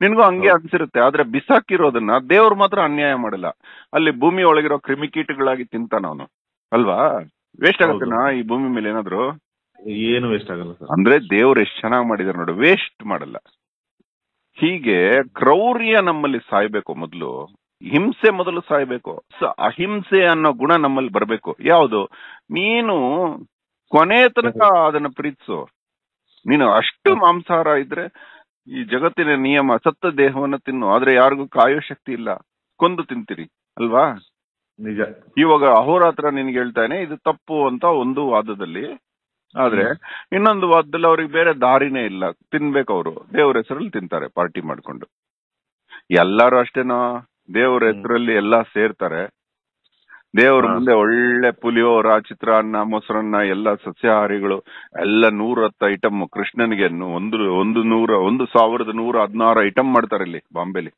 ನಿನ್ಗೂ ಹಂಗೆ ಅನ್ಸಿರುತ್ತೆ ಆದ್ರೆ ಬಿಸಾಕಿರೋದನ್ನ ದೇವ್ರು ಮಾತ್ರ ಅನ್ಯಾಯ ಮಾಡಿಲ್ಲ. ಅಲ್ಲಿ ಭೂಮಿ ಒಳಗಿರೋ ಕ್ರಿಮಿಕೀಟಗಳಾಗಿ ತಿಂತಾನ ಅವನು. ಅಲ್ವಾ? ವೇಸ್ಟ್ ಆಗುತ್ತೆ ಆಗತ್ತೆನಾ ಈ ಭೂಮಿ ಮೇಲೆ ಏನಾದ್ರು? ಏನು ವೇಸ್ಟ್ ಆಗಲ್ಲ ಸರ್. ಅಂದ್ರೆ ದೇವ್ರು ಎಷ್ಟು ಚೆನ್ನಾಗಿ ಮಾಡಿದಾರೆ ನೋಡು ವೇಸ್ಟ್ ಮಾಡಲ್ಲ. ಹೀಗೆ ಕ್ರೌರ್ಯ ನಮ್ಮಲ್ಲಿ ಸಾಯ್ಬೇಕು ಮೊದಲು ಹಿಂಸೆ ಮೊದಲು ಸಾಯ್ಬೇಕು. ಅಹಿಂಸೆ ಅನ್ನೋ ಗುಣ ನಮ್ಮಲ್ಲಿ ಬರ್ಬೇಕು. ಯಾವುದು? ನೀನು ಕೊನೆ ತನಕ ಅದನ್ನ ಪ್ರೀತಿಸು. ನೀನು ಅಷ್ಟು ಮಾಂಸಾಹಾರ ಇದ್ರೆ ಈ ಜಗತ್ತಿನ ನಿಯಮ ಸತ್ತ ದೇಹವನ್ನ ತಿನ್ನು ಆದ್ರೆ ಯಾರಿಗೂ ಕಾಯೋ ಶಕ್ತಿ ಇಲ್ಲ. ಕೊಂದು ತಿಂತೀರಿ ಅಲ್ವಾ? ನಿಜ. ಇವಾಗ ಅಹೋರಾತ್ರ ನಿನ್ಗೆ ಹೇಳ್ತಾನೆ ಇದು ತಪ್ಪು ಅಂತ ಒಂದು ವಾದದಲ್ಲಿ ಆದ್ರೆ ಇನ್ನೊಂದು ವಾದದಲ್ಲಿ ಅವ್ರಿಗೆ ಬೇರೆ ದಾರಿನೇ ಇಲ್ಲ. ತಿನ್ಬೇಕು ಅವರು. ದೇವ್ರ ಹೆಸರಲ್ಲಿ ತಿಂತಾರೆ ಪಾರ್ಟಿ ಮಾಡ್ಕೊಂಡು. ಎಲ್ಲಾರು ಅಷ್ಟೇನೋ ದೇವ್ರ. ಹೆಸರಲ್ಲಿ ಎಲ್ಲಾ ಸೇರ್ತಾರೆ. ದೇವ್ರ ಮುಂದೆ ಒಳ್ಳೆ ಪುಲಿಯೋರ ಚಿತ್ರಾನ್ನ ಮೊಸರನ್ನ ಎಲ್ಲ ಸಸ್ಯಾಹಾರಿಗಳು ಎಲ್ಲ ನೂರ ಹತ್ತು ಐಟಮ್ ಕೃಷ್ಣನಿಗೆ ಒಂದು ಒಂದು ನೂರ ಒಂದು ಸಾವಿರದ ನೂರ ಹದಿನಾರು ಐಟಮ್ ಮಾಡ್ತಾರೆ ಇಲ್ಲಿ ಬಾಂಬೆಲಿ.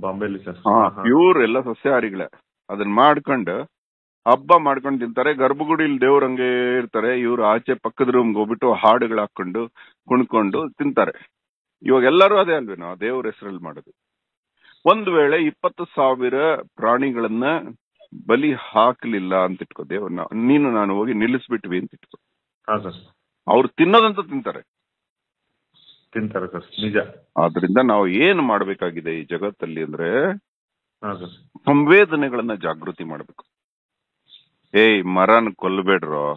ಬಾಂಬೆಲಿ ಸರ್. ಪ್ಯೂರ್ ಎಲ್ಲ ಸಸ್ಯಾಹಾರಿಗಳೇ. ಅದನ್ನ ಮಾಡ್ಕೊಂಡು ಹಬ್ಬ ಮಾಡ್ಕೊಂಡು ತಿಂತಾರೆ ಗರ್ಭಗುಡಿಲಿ ದೇವ್ರ ಹಂಗೆ ಇರ್ತಾರೆ. ಇವ್ರು ಆಚೆ ಪಕ್ಕದ ರೂಮ್ಗೆ ಹೋಗ್ಬಿಟ್ಟು ಹಾಡುಗಳು ಹಾಕೊಂಡು ಕುಣ್ಕೊಂಡು ತಿಂತಾರೆ. ಇವಾಗ ಎಲ್ಲರೂ ಅದೇ ಅಲ್ವೇನೋ ದೇವ್ರ ಹೆಸರಲ್ಲಿ ಮಾಡೋದು. ಒಂದು ವೇಳೆ ಇಪ್ಪತ್ತು ಸಾವಿರ ಪ್ರಾಣಿಗಳನ್ನ ಬಲಿ ಹಾಕ್ಲಿಲ್ಲ ಅಂತ ಇಟ್ಕೋ ದೇವ್ರನ್ನ ನೀನು ನಾನು ಹೋಗಿ ನಿಲ್ಲಿಸ್ಬಿಟ್ವಿ ಅಂತ ಇಟ್ಕೋ ಅವ್ರು ತಿನ್ನೋದಂತ ತಿಂತಾರೆ. ತಿಂತಾರೆ ಸರ್. ನಿಜ. ಆದ್ರಿಂದ ನಾವು ಏನ್ ಮಾಡ್ಬೇಕಾಗಿದೆ ಈ ಜಗತ್ತಲ್ಲಿ ಅಂದ್ರೆ ಸಂವೇದನೆಗಳನ್ನ ಜಾಗೃತಿ ಮಾಡ್ಬೇಕು. ಏಯ್ ಮರನ್ ಕೊಲ್ಬೇಡ್ರೋ.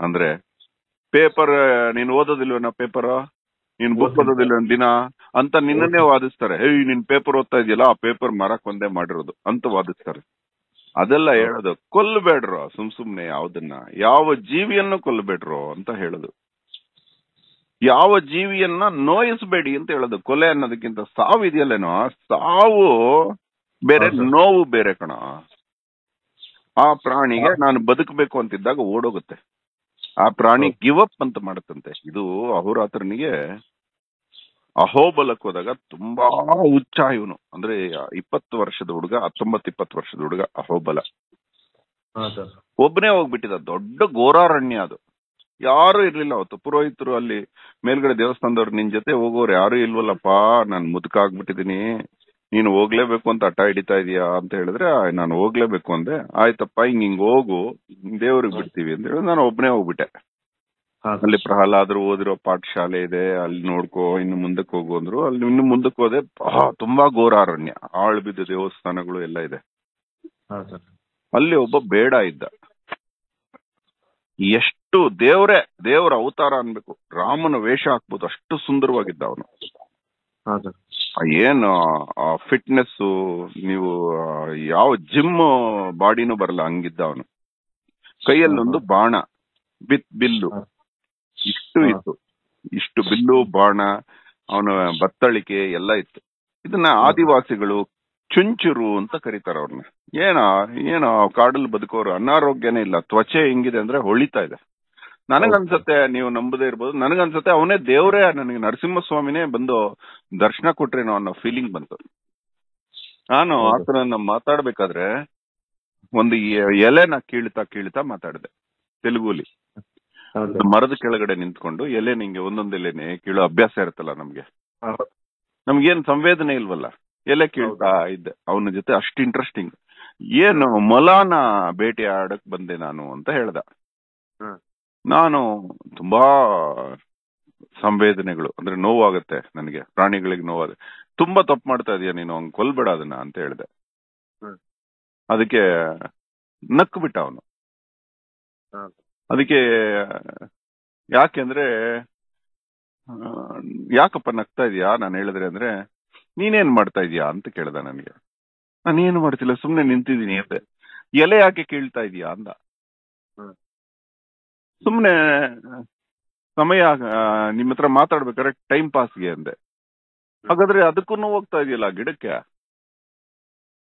ಅಂದ್ರೆ ಪೇಪರ್ ನೀನ್ ಓದೋದಿಲ್ವೇನೋ ಪೇಪರ್? ನೀನ್ ಬುಕ್ ಓದೋದಿಲ್ಲ ದಿನ ಅಂತ ನಿನ್ನನ್ನೇ ವಾದಿಸ್ತಾರೆ. ಏಯ್ ನಿನ್ ಪೇಪರ್ ಓದ್ತಾ ಇದೆಯಲ್ಲ ಆ ಪೇಪರ್ ಮರಕ್ ಒಂದೇ ಮಾಡಿರೋದು ಅಂತ ವಾದಿಸ್ತಾರೆ. ಅದೆಲ್ಲ ಹೇಳೋದು ಕೊಲ್ಬೇಡ್ರೋ ಸುಮ್ ಸುಮ್ನೆ ಯಾವ್ದನ್ನ. ಯಾವ ಜೀವಿಯನ್ನು ಕೊಲ್ಬೇಡ್ರೋ ಅಂತ ಹೇಳೋದು. ಯಾವ ಜೀವಿಯನ್ನ ನೋಯಿಸ್ಬೇಡಿ ಅಂತ ಹೇಳೋದು. ಕೊಲೆ ಅನ್ನೋದಕ್ಕಿಂತ ಸಾವು ಇದೆಯಲ್ಲೇನೋ ಸಾವು ಬೇರೆ ನೋವು ಬೇರೆ ಕಣ. ಆ ಪ್ರಾಣಿಗೆ ನಾನು ಬದುಕಬೇಕು ಅಂತಿದ್ದಾಗ ಓಡೋಗುತ್ತೆ. ಆ ಪ್ರಾಣಿ ಗಿವ್ ಅಪ್ ಅಂತ ಮಾಡುತ್ತಂತೆ. ಇದು ಅಹೋರಾತ್ರನಿಗೆ ಅಹೋಬಲಕ್ಕೆ ಹೋದಾಗ ತುಂಬಾ ಹುಚ್ಚ ಇವನು. ಅಂದ್ರೆ ಇಪ್ಪತ್ತು ವರ್ಷದ ಹುಡುಗ ಹತ್ತೊಂಬತ್ತು ಇಪ್ಪತ್ತು ವರ್ಷದ ಹುಡುಗ ಅಹೋಬಲ. ಒಬ್ಬನೇ ಹೋಗ್ಬಿಟ್ಟಿದ ದೊಡ್ಡ ಘೋರಾರಣ್ಯ ಅದು. ಯಾರು ಇರ್ಲಿಲ್ಲ ಅವತ್ತು. ಪುರೋಹಿತರು ಅಲ್ಲಿ ಮೇಲ್ಗಡೆ ದೇವಸ್ಥಾನದವ್ರು ನಿನ್ ಜೊತೆ ಹೋಗೋರು ಯಾರು ಇಲ್ವಲ್ಲಪ್ಪ. ನಾನ್ ಮುದುಕ ಆಗ್ಬಿಟ್ಟಿದೀನಿ ನೀನು ಹೋಗ್ಲೇಬೇಕು ಅಂತ ಹಠ ಹಿಡಿತಾ ಇದೀಯಾ ಅಂತ ಹೇಳಿದ್ರೆ "ಆ, ನಾನು ಹೋಗ್ಲೇಬೇಕು ಅಂದೆ. ಆಯ್ತಪ್ಪ ಹಿಂಗ್ ಹಿಂಗ್ ಹೋಗು ದೇವ್ರಿಗೆ ಬಿಡ್ತೀವಿ ಅಂತ ಹೇಳಿ ನಾನು ಒಬ್ಬನೇ ಹೋಗ್ಬಿಟ್ಟೆ. ಅಲ್ಲಿ ಪ್ರಹ್ಲಾದ್ರು ಓದಿರೋ ಪಾಠಶಾಲೆ ಇದೆ ಅಲ್ಲಿ ನೋಡ್ಕೋ ಇನ್ನು ಮುಂದಕ್ಕೆ ಹೋಗು ಅಂದ್ರು. ಅಲ್ಲಿ ಇನ್ನು ಮುಂದಕ್ಕೆ ಹೋದೆ ತುಂಬಾ ಘೋರ ಅರಣ್ಯ. ಆಳ್ ಬಿದ್ದ ದೇವಸ್ಥಾನಗಳು ಎಲ್ಲ ಇದೆ. ಅಲ್ಲಿ ಒಬ್ಬ ಬೇಡ ಇದ್ದ. ಎಷ್ಟು ದೇವ್ರೆ ದೇವರ ಅವತಾರ ಅನ್ಬೇಕು. ರಾಮನ ವೇಷ ಹಾಕ್ಬೋದು ಅಷ್ಟು ಸುಂದರವಾಗಿದ್ದ ಅವನು. ಏನು ಫಿಟ್ನೆಸ್ ನೀವು ಯಾವ ಜಿಮ್ ಬಾಡಿನೂ ಬರಲ್ಲ ಹಂಗಿದ್ದ ಅವನು. ಕೈಯಲ್ಲೊಂದು ಬಾಣ ಬಿತ್ ಬಿಲ್ಲು. ಇಷ್ಟು ಇತ್ತು. ಇಷ್ಟು ಬಿಲ್ಲು ಬಾಣ ಅವನ ಬತ್ತಳಿಕೆ ಎಲ್ಲ ಇತ್ತು. ಇದನ್ನ ಆದಿವಾಸಿಗಳು ಚುಂಚುರು ಅಂತ ಕರೀತಾರ ಅವ್ರನ್ನ. ಏನ ಏನೋ ಕಾಡಲ್ಲಿ ಬದುಕೋರು ಅನಾರೋಗ್ಯನೇ ಇಲ್ಲ. ತ್ವಚೆ ಹೆಂಗಿದೆ ಅಂದ್ರೆ ಹೊಳಿತಾ ಇದೆ. ನನಗನ್ಸತ್ತೆ ನೀವು ನಂಬದೇ ಇರ್ಬೋದು. ನನಗನ್ಸತ್ತೆ ಅವನೇ ದೇವರೇ ನನಗೆ ನರಸಿಂಹಸ್ವಾಮಿನೇ ಬಂದು ದರ್ಶನ ಕೊಟ್ರೇನೋ ಅನ್ನೋ ಫೀಲಿಂಗ್ ಬಂತು. ನಾನು. ಆತನನ್ನ ಮಾತಾಡ್ಬೇಕಾದ್ರೆ ಒಂದು ಎಲೆನ ಕೀಳ್ತಾ ಕೀಳ್ತಾ ಮಾತಾಡಿದೆ ತೆಲುಗುಲಿ. ಮರದ ಕೆಳಗಡೆ ನಿಂತ್ಕೊಂಡು ಎಲೆ ನಿಂಗೆ ಒಂದೊಂದ್ ಎಲೆನೆ ಕೀಳೋ ಅಭ್ಯಾಸ ಇರುತ್ತಲ್ಲ ನಮ್ಗೆ. ನಮ್ಗೇನ್ ಸಂವೇದನೆ ಇಲ್ವಲ್ಲ? ಎಲೆ ಕೀಳ್ತಾ ಇದ್ದೆ. ಅವನ ಜೊತೆ ಅಷ್ಟು ಇಂಟ್ರೆಸ್ಟಿಂಗ್ ಏನು ಮೊಲಾನ ಭೇಟಿ ಆಡಕ್ ಬಂದೆ ನಾನು ಅಂತ ಹೇಳ್ದ. ನಾನು ತುಂಬಾ ಸಂವೇದನೆಗಳು ಅಂದ್ರೆ ನೋವಾಗುತ್ತೆ ನನಗೆ ಪ್ರಾಣಿಗಳಿಗೆ ನೋವಾಗುತ್ತೆ ತುಂಬಾ ತಪ್ಪು ಮಾಡ್ತಾ ಇದೀಯ ನೀನು ಅವ್ನ್ ಕೊಲ್ಬೇಡ ಅದನ್ನ ಅಂತ ಹೇಳ್ದೆ. ಅದಕ್ಕೆ ನಕ್ಕು ಬಿಟ್ಟ ಅವನು. ಅದಕ್ಕೆ ಯಾಕೆಂದ್ರೆ ಅಂದ್ರೆ ಯಾಕಪ್ಪ ನಗ್ತಾ ಇದೀಯಾ? ನಾನು ಹೇಳಿದ್ರೆ ಅಂದ್ರೆ ನೀನೇನ್ ಮಾಡ್ತಾ ಇದೀಯಾ ಅಂತ ಕೇಳ್ದ ನನಗೆ. ನಾನೇನು ಮಾಡ್ತಿಲ್ಲ ಸುಮ್ನೆ ನಿಂತಿದ್ದೀನಿ ಅಂತ ಎಲೆ ಯಾಕೆ ಕೀಳ್ತಾ ಇದೀಯಾ ಅಂದ. ಸುಮ್ನೆ ಸಮಯ ನಿಮ್ಮ ನಿಮ್ ಹತ್ರ ಮಾತಾಡ್ಬೇಕಾದ್ರೆ ಟೈಮ್ ಪಾಸ್ಗೆ ಅಂದೆ. ಹಾಗಾದ್ರೆ ಅದಕ್ಕೂ ಹೋಗ್ತಾ ಇದೆಯಲ್ಲ ಗಿಡಕ್ಕೆ?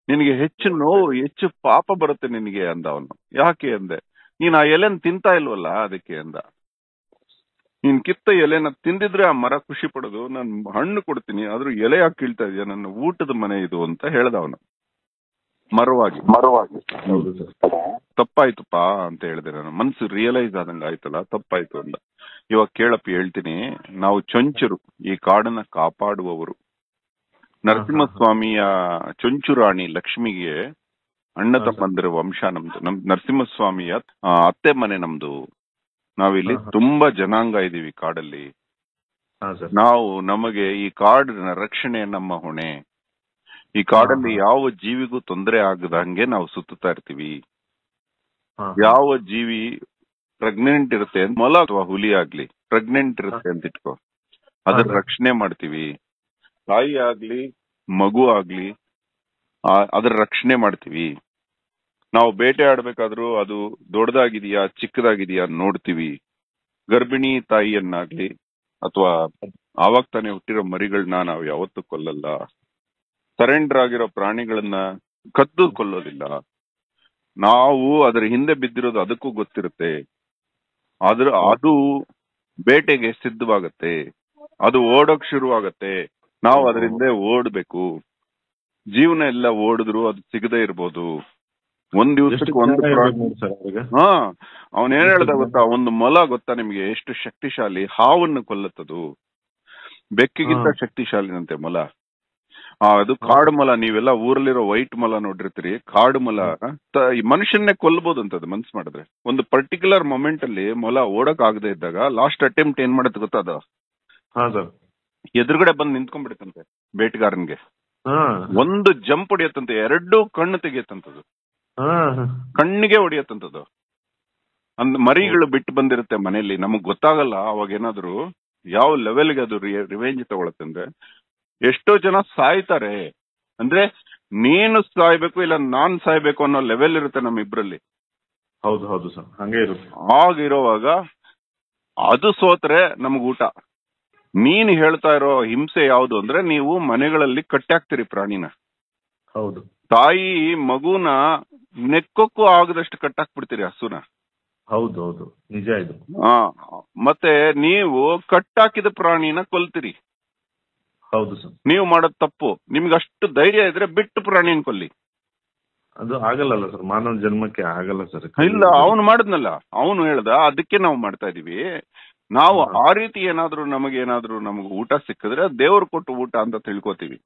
ನಿನಗೆ ಹೆಚ್ಚು ನೋವು ಹೆಚ್ಚು ಪಾಪ ಬರುತ್ತೆ ನಿನಗೆ ಅಂದ ಅವನು. ಯಾಕೆ ಅಂದೆ? ನೀನ್ ಆ ಎಲೆನ ತಿಂತಾ ಇಲ್ವಲ್ಲ ಅದಕ್ಕೆ ಅಂದ. ನೀನ್ ಕಿತ್ತ ಎಲೆನ ತಿಂದಿದ್ರೆ ಆ ಮರ ಖುಷಿ ಪಡೋದು ನಾನು ಹಣ್ಣು ಕೊಡ್ತೀನಿ ಆದ್ರೂ ಎಲೆ ಯಾಕೆ ಕೀಳ್ತಾ ಇದೆಯಾ? ನನ್ನ ಊಟದ ಮನೆ ಇದು ಅಂತ ಹೇಳ್ದ ಅವನು. ಮರವಾಗಿ. ಮರವಾಗಿ. ಹೌದು ಸರ್. ಅಂತ ಹೇಳಿದೆ ನಾನು. ಮನ್ಸು ರಿಯಲೈಸ್ ಆದಂಗ ಆಯ್ತಲ್ಲ ತಪ್ಪಾಯ್ತು ಅಂತ. ಇವಾಗ ಕೇಳಪ್ಪ ಹೇಳ್ತೀನಿ. ನಾವು ಚೊಂಚರು ಈ ಕಾಡನ್ನ ಕಾಪಾಡುವವರು. ನರಸಿಂಹಸ್ವಾಮಿಯ ಚೊಂಚುರಾಣಿ ಲಕ್ಷ್ಮಿಗೆ ಅಣ್ಣ ತಮ್ಮಂದ್ರ ವಂಶ ನಮ್ದು. ನಮ್ ನರಸಿಂಹಸ್ವಾಮಿಯ ಅತ್ತೆ ಮನೆ ನಮ್ದು. ನಾವಿಲ್ಲಿ. ತುಂಬಾ ಜನಾಂಗ ಇದೀವಿ ಕಾಡಲ್ಲಿ. ಹಾ ಸರ್. ನಾವು ನಮಗೆ ಈ ಕಾಡಿನ ರಕ್ಷಣೆ ನಮ್ಮ ಹೊಣೆ. ಈ ಕಾಡಲ್ಲಿ. ಯಾವ ಜೀವಿಗೂ ತೊಂದರೆ ಆಗದಂಗೆ ನಾವು ಸುತ್ತುತ್ತಾ ಇರ್ತೀವಿ. ಯಾವ ಜೀವಿ ಪ್ರೆಗ್ನೆಂಟ್ ಇರುತ್ತೆ ಮೊಲ ಅಥವಾ ಹುಲಿ ಆಗ್ಲಿ ಪ್ರೆಗ್ನೆಂಟ್ ಇರುತ್ತೆ ಅಂತ ಇಟ್ಕೋ. ಅದ್ರ ರಕ್ಷಣೆ ಮಾಡ್ತೀವಿ. ತಾಯಿ ಆಗ್ಲಿ ಮಗು ಆಗ್ಲಿ ಅದ್ರ ರಕ್ಷಣೆ ಮಾಡ್ತೀವಿ. ನಾವು ಬೇಟೆ ಆಡ್ಬೇಕಾದ್ರೂ ಅದು ದೊಡ್ಡದಾಗಿದೆಯಾ ಚಿಕ್ಕದಾಗಿದೆಯಾ ನೋಡ್ತೀವಿ. ಗರ್ಭಿಣಿ ತಾಯಿಯನ್ನಾಗ್ಲಿ ಅಥವಾ ಆವಾಗ ತಾನೇ ಹುಟ್ಟಿರೋ ಮರಿಗಳನ್ನ ನಾವು ಯಾವತ್ತೂ ಕೊಲ್ಲಲ್ಲ. ಸರೆಂಡರ್ ಆಗಿರೋ ಪ್ರಾಣಿಗಳನ್ನ ಕದ್ದು ಕೊಲ್ಲೋದಿಲ್ಲ ನಾವು ಅದರ ಹಿಂದೆ ಬಿದ್ದಿರೋದು ಅದಕ್ಕೂ ಗೊತ್ತಿರುತ್ತೆ. ಆದ್ರ ಅದು ಬೇಟೆಗೆ ಸಿದ್ಧವಾಗತ್ತೆ. ಅದು ಓಡೋಕ್ ಶುರುವಾಗತ್ತೆ. ನಾವು ಅದರಿಂದ ಓಡ್ಬೇಕು. ಜೀವನ ಎಲ್ಲ ಓಡಿದ್ರು ಅದು ಸಿಗದೆ ಇರ್ಬೋದು. ಒಂದ್ ದಿವಸಕ್ಕೆ ಒಂದು ಹಾ ಅವನ್ ಏನ್ ಹೇಳ್ದ ಗೊತ್ತಾ? ಒಂದು ಮೊಲ ಗೊತ್ತಾ ನಿಮ್ಗೆ? ಎಷ್ಟು ಶಕ್ತಿಶಾಲಿ ಹಾವನ್ನು ಕೊಲ್ಲತ್ತದು? ಬೆಕ್ಕಿಗಿಂತ ಶಕ್ತಿಶಾಲಿನಂತೆ ಮೊಲ. ಅದು ಕಾಡು ಮಲ ನೀವೆಲ್ಲ ಊರಲ್ಲಿರೋ ವೈಟ್ ಮಲ ನೋಡಿರ್ತೀರಿ ಕಾಡು ಮಲ. ಮನುಷ್ಯನ್ನೇ ಕೊಲ್ಬಹುದು ಅಂತದ್ ಮನ್ಸ್ ಮಾಡಿದ್ರೆ. ಒಂದು ಪರ್ಟಿಕ್ಯುಲರ್ ಮೊಮೆಂಟ್ ಅಲ್ಲಿ ಮೊಲ ಓಡಕ್ ಆಗದೆ ಇದ್ದಾಗ ಲಾಸ್ಟ್ ಅಟೆಂಪ್ಟ್ ಏನ್ ಮಾಡುತ್ತೆ ಗೊತ್ತಾ ಅದು? ಎದುರುಗಡೆ ಬಂದು ನಿಂತ್ಕೊಂಡ್ಬಿಡುತ್ತಂತೆ ಬೇಟೆಗಾರನ್ಗೆ. ಒಂದು ಜಂಪ್ ಹೊಡಿಯತ್ತಂತೆ ಎರಡು ಕಣ್ಣು ತೆಗಿಯತ್ತಂತದ್ದು. ಕಣ್ಣಿಗೆ ಹೊಡಿಯತ್ತಂತದ್ದು. ಅಂದ್ ಮರಿಗಳು ಬಿಟ್ಟು ಬಂದಿರುತ್ತೆ ಮನೆಯಲ್ಲಿ ನಮಗ್ ಗೊತ್ತಾಗಲ್ಲ ಅವಾಗ ಏನಾದ್ರು ಯಾವ ಲೆವೆಲ್ಗೆ ಅದು ರಿವೆಂಜ್ ತಗೊಳತ್ತೆ ಅಂದ್ರೆ ಎಷ್ಟೋ ಜನ ಸಾಯ್ತಾರೆ. ಅಂದ್ರೆ ನೀನು ಸಾಯ್ಬೇಕು ಇಲ್ಲ ನಾನ್ ಸಾಯ್ಬೇಕು ಅನ್ನೋ ಲೆವೆಲ್ ಇರುತ್ತೆ ನಮ್ಮ ಇಬ್ರಲ್ಲಿ ಹೌದು ಹೌದು ಸರ್. ಹಂಗೆ ಇರುತ್ತೆ. ಆಗಿರೋವಾಗ ಅದು ಸೋತ್ರೆ ನಮ್ಗ್ ಊಟ. ನೀನ್ ಹೇಳ್ತಾ ಇರೋ ಹಿಂಸೆ ಯಾವ್ದು ಅಂದ್ರೆ ನೀವು ಮನೆಗಳಲ್ಲಿ ಕಟ್ಟಾಕ್ತಿರಿ ಪ್ರಾಣಿನ. ಹೌದು. ತಾಯಿ ಮಗುನ ನೆಕ್ಕಕ್ಕೂ ಆಗದಷ್ಟು ಕಟ್ಟಾಕ್ಬಿಡ್ತೀರಿ ಹಸುನ. ಹೌದು ಹೌದು. ನಿಜ ಇದು. ಮತ್ತೆ ನೀವು ಕಟ್ಟಾಕಿದ ಪ್ರಾಣಿನ ಕೊಲ್ತೀರಿ. ಹೌದು ಸರ್. ನೀವು ಮಾಡೋದ್ ತಪ್ಪು. ನಿಮ್ಗೆ ಅಷ್ಟು ಧೈರ್ಯ ಇದ್ರೆ ಬಿಟ್ಟು ಪ್ರಾಣಿನ ಕೊಲ್ಲಿ. ಅದು ಆಗಲ್ಲ ಸರ್. ಮಾನವ ಜನ್ಮಕ್ಕೆ ಆಗಲ್ಲ ಸರ್. ಇಲ್ಲ ಅವನು ಮಾಡಿದ್ನಲ್ಲ. ಅವನು ಹೇಳ್ದ ಅದಕ್ಕೆ ನಾವು ಮಾಡ್ತಾ ಇದೀವಿ. ನಾವು ಆ ರೀತಿ ಏನಾದ್ರೂ ನಮಗೆ ಏನಾದ್ರೂ ನಮಗೆ ಊಟ ಸಿಕ್ಕಿದ್ರೆ ದೇವ್ರು ಕೊಟ್ಟು ಊಟ ಅಂತ ತಿಳ್ಕೊತೀವಿ.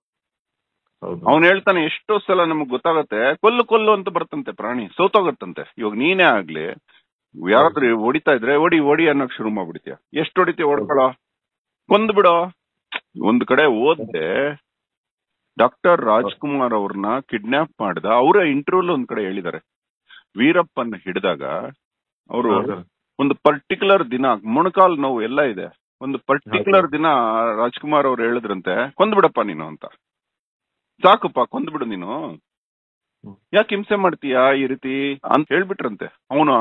ಅವ್ನು ಹೇಳ್ತಾನೆ ಎಷ್ಟೋ ಸಲ ನಮಗ್ ಗೊತ್ತಾಗತ್ತೆ. ಕೊಲ್ಲು ಕೊಲ್ಲು ಅಂತ ಬರ್ತಂತೆ ಪ್ರಾಣಿ. ಸೋತೋಗತ್ತಂತೆ. ಇವಾಗ ನೀನೇ ಆಗ್ಲಿ ಯಾರಾದ್ರೂ ಹೊಡಿತಾ ಇದ್ರೆ ಹೊಡಿ ಹೊಡಿ ಅನ್ನೋಕ್ ಶುರು ಮಾಡ್ಬಿಡ್ತೀಯ. ಎಷ್ಟು ಹೊಡಿತೀಯ? ಹೊಡ್ಕೊಳ. ಕೊಂದ್ ಬಿಡೋ ಒಂದ್ ಕಡೆ ಓದ್ದೆ ಡಾಕ್ಟರ್ ರಾಜ್ಕುಮಾರ್ ಅವ್ರನ್ನ ಕಿಡ್ನಾಪ್ ಮಾಡ್ದ. ಅವರ ಇಂಟರ್ವ್ಯೂ ಒಂದ್ ಕಡೆ ಹೇಳಿದ್ದಾರೆ ವೀರಪ್ಪನ್ ಹಿಡಿದಾಗ ಅವರು ಒಂದು ಪರ್ಟಿಕ್ಯುಲರ್ ದಿನ ಮೊಣಕಾಲ್ ನೋವು ಎಲ್ಲ ಇದೆ. ಒಂದು ಪರ್ಟಿಕ್ಯುಲರ್ ದಿನ ರಾಜ್ಕುಮಾರ್ ಅವ್ರು ಹೇಳಿದ್ರಂತೆ ಕೊಂದ್ಬಿಡಪ್ಪ ನೀನು ಅಂತ. ಸಾಕಪ್ಪ ಕೊಂದ್ಬಿಡು ನೀನು. ಯಾಕೆ ಹಿಂಸೆ ಮಾಡ್ತೀಯಾ ಈ ರೀತಿ? ಅಂತ ಹೇಳ್ಬಿಟ್ರಂತೆ. ಅವನು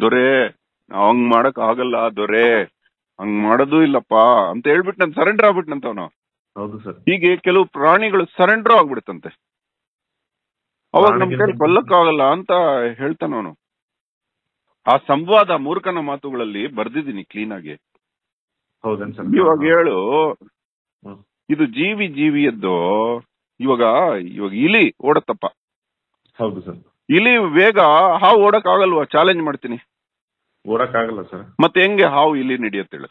ದೊರೆ ಹಂಗ್ ಮಾಡಕ್ ಆಗಲ್ಲ ದೊರೆ. ಹಂಗ್ ಮಾಡೋದು ಇಲ್ಲಪ್ಪ ಅಂತ ಹೇಳ್ಬಿಟ್ಟು ಸರೆಂಡರ್ ಆಗ್ಬಿಟ್ನಂತ ಅವನು. ಹೌದು ಸರ್. ಹೀಗೆ ಕೆಲವು ಪ್ರಾಣಿಗಳು ಸರೆಂಡರ್ ಆಗ್ಬಿಡುತ್ತಂತೆ. ಅವಾಗ ನಮ್ ಕೈ ಕೊಲ್ಲಕ್ಕಾಗಲ್ಲ ಅಂತ ಹೇಳ್ತಾನ ಅವನು. ಆ ಸಂವಾದ ಮೂರ್ಖನ ಮಾತುಗಳಲ್ಲಿ ಬರ್ದಿದ್ದೀನಿ ಕ್ಲೀನ್ ಆಗಿ. ಇವಾಗ ಹೇಳು. ಇದು ಜೀವಿ ಜೀವಿಯದ್ದು ಇವಾಗ ಇವಾಗ ಇಲಿ ಓಡತ್ತಪ್ಪ. ಹೌದು ಸರ್. ಇಲಿ ವೇಗ ಹಾವು ಓಡಕ್ ಆಗಲ್ವಾ ಚಾಲೆಂಜ್ ಮಾಡ್ತೀನಿ. ಓಡಕ್ ಆಗಲ್ಲ ಸರ್. ಮತ್ತೆ ಹೆಂಗೆ ಹಾವು ಇಲಿ ನಡೆಯತ್ತೇಳು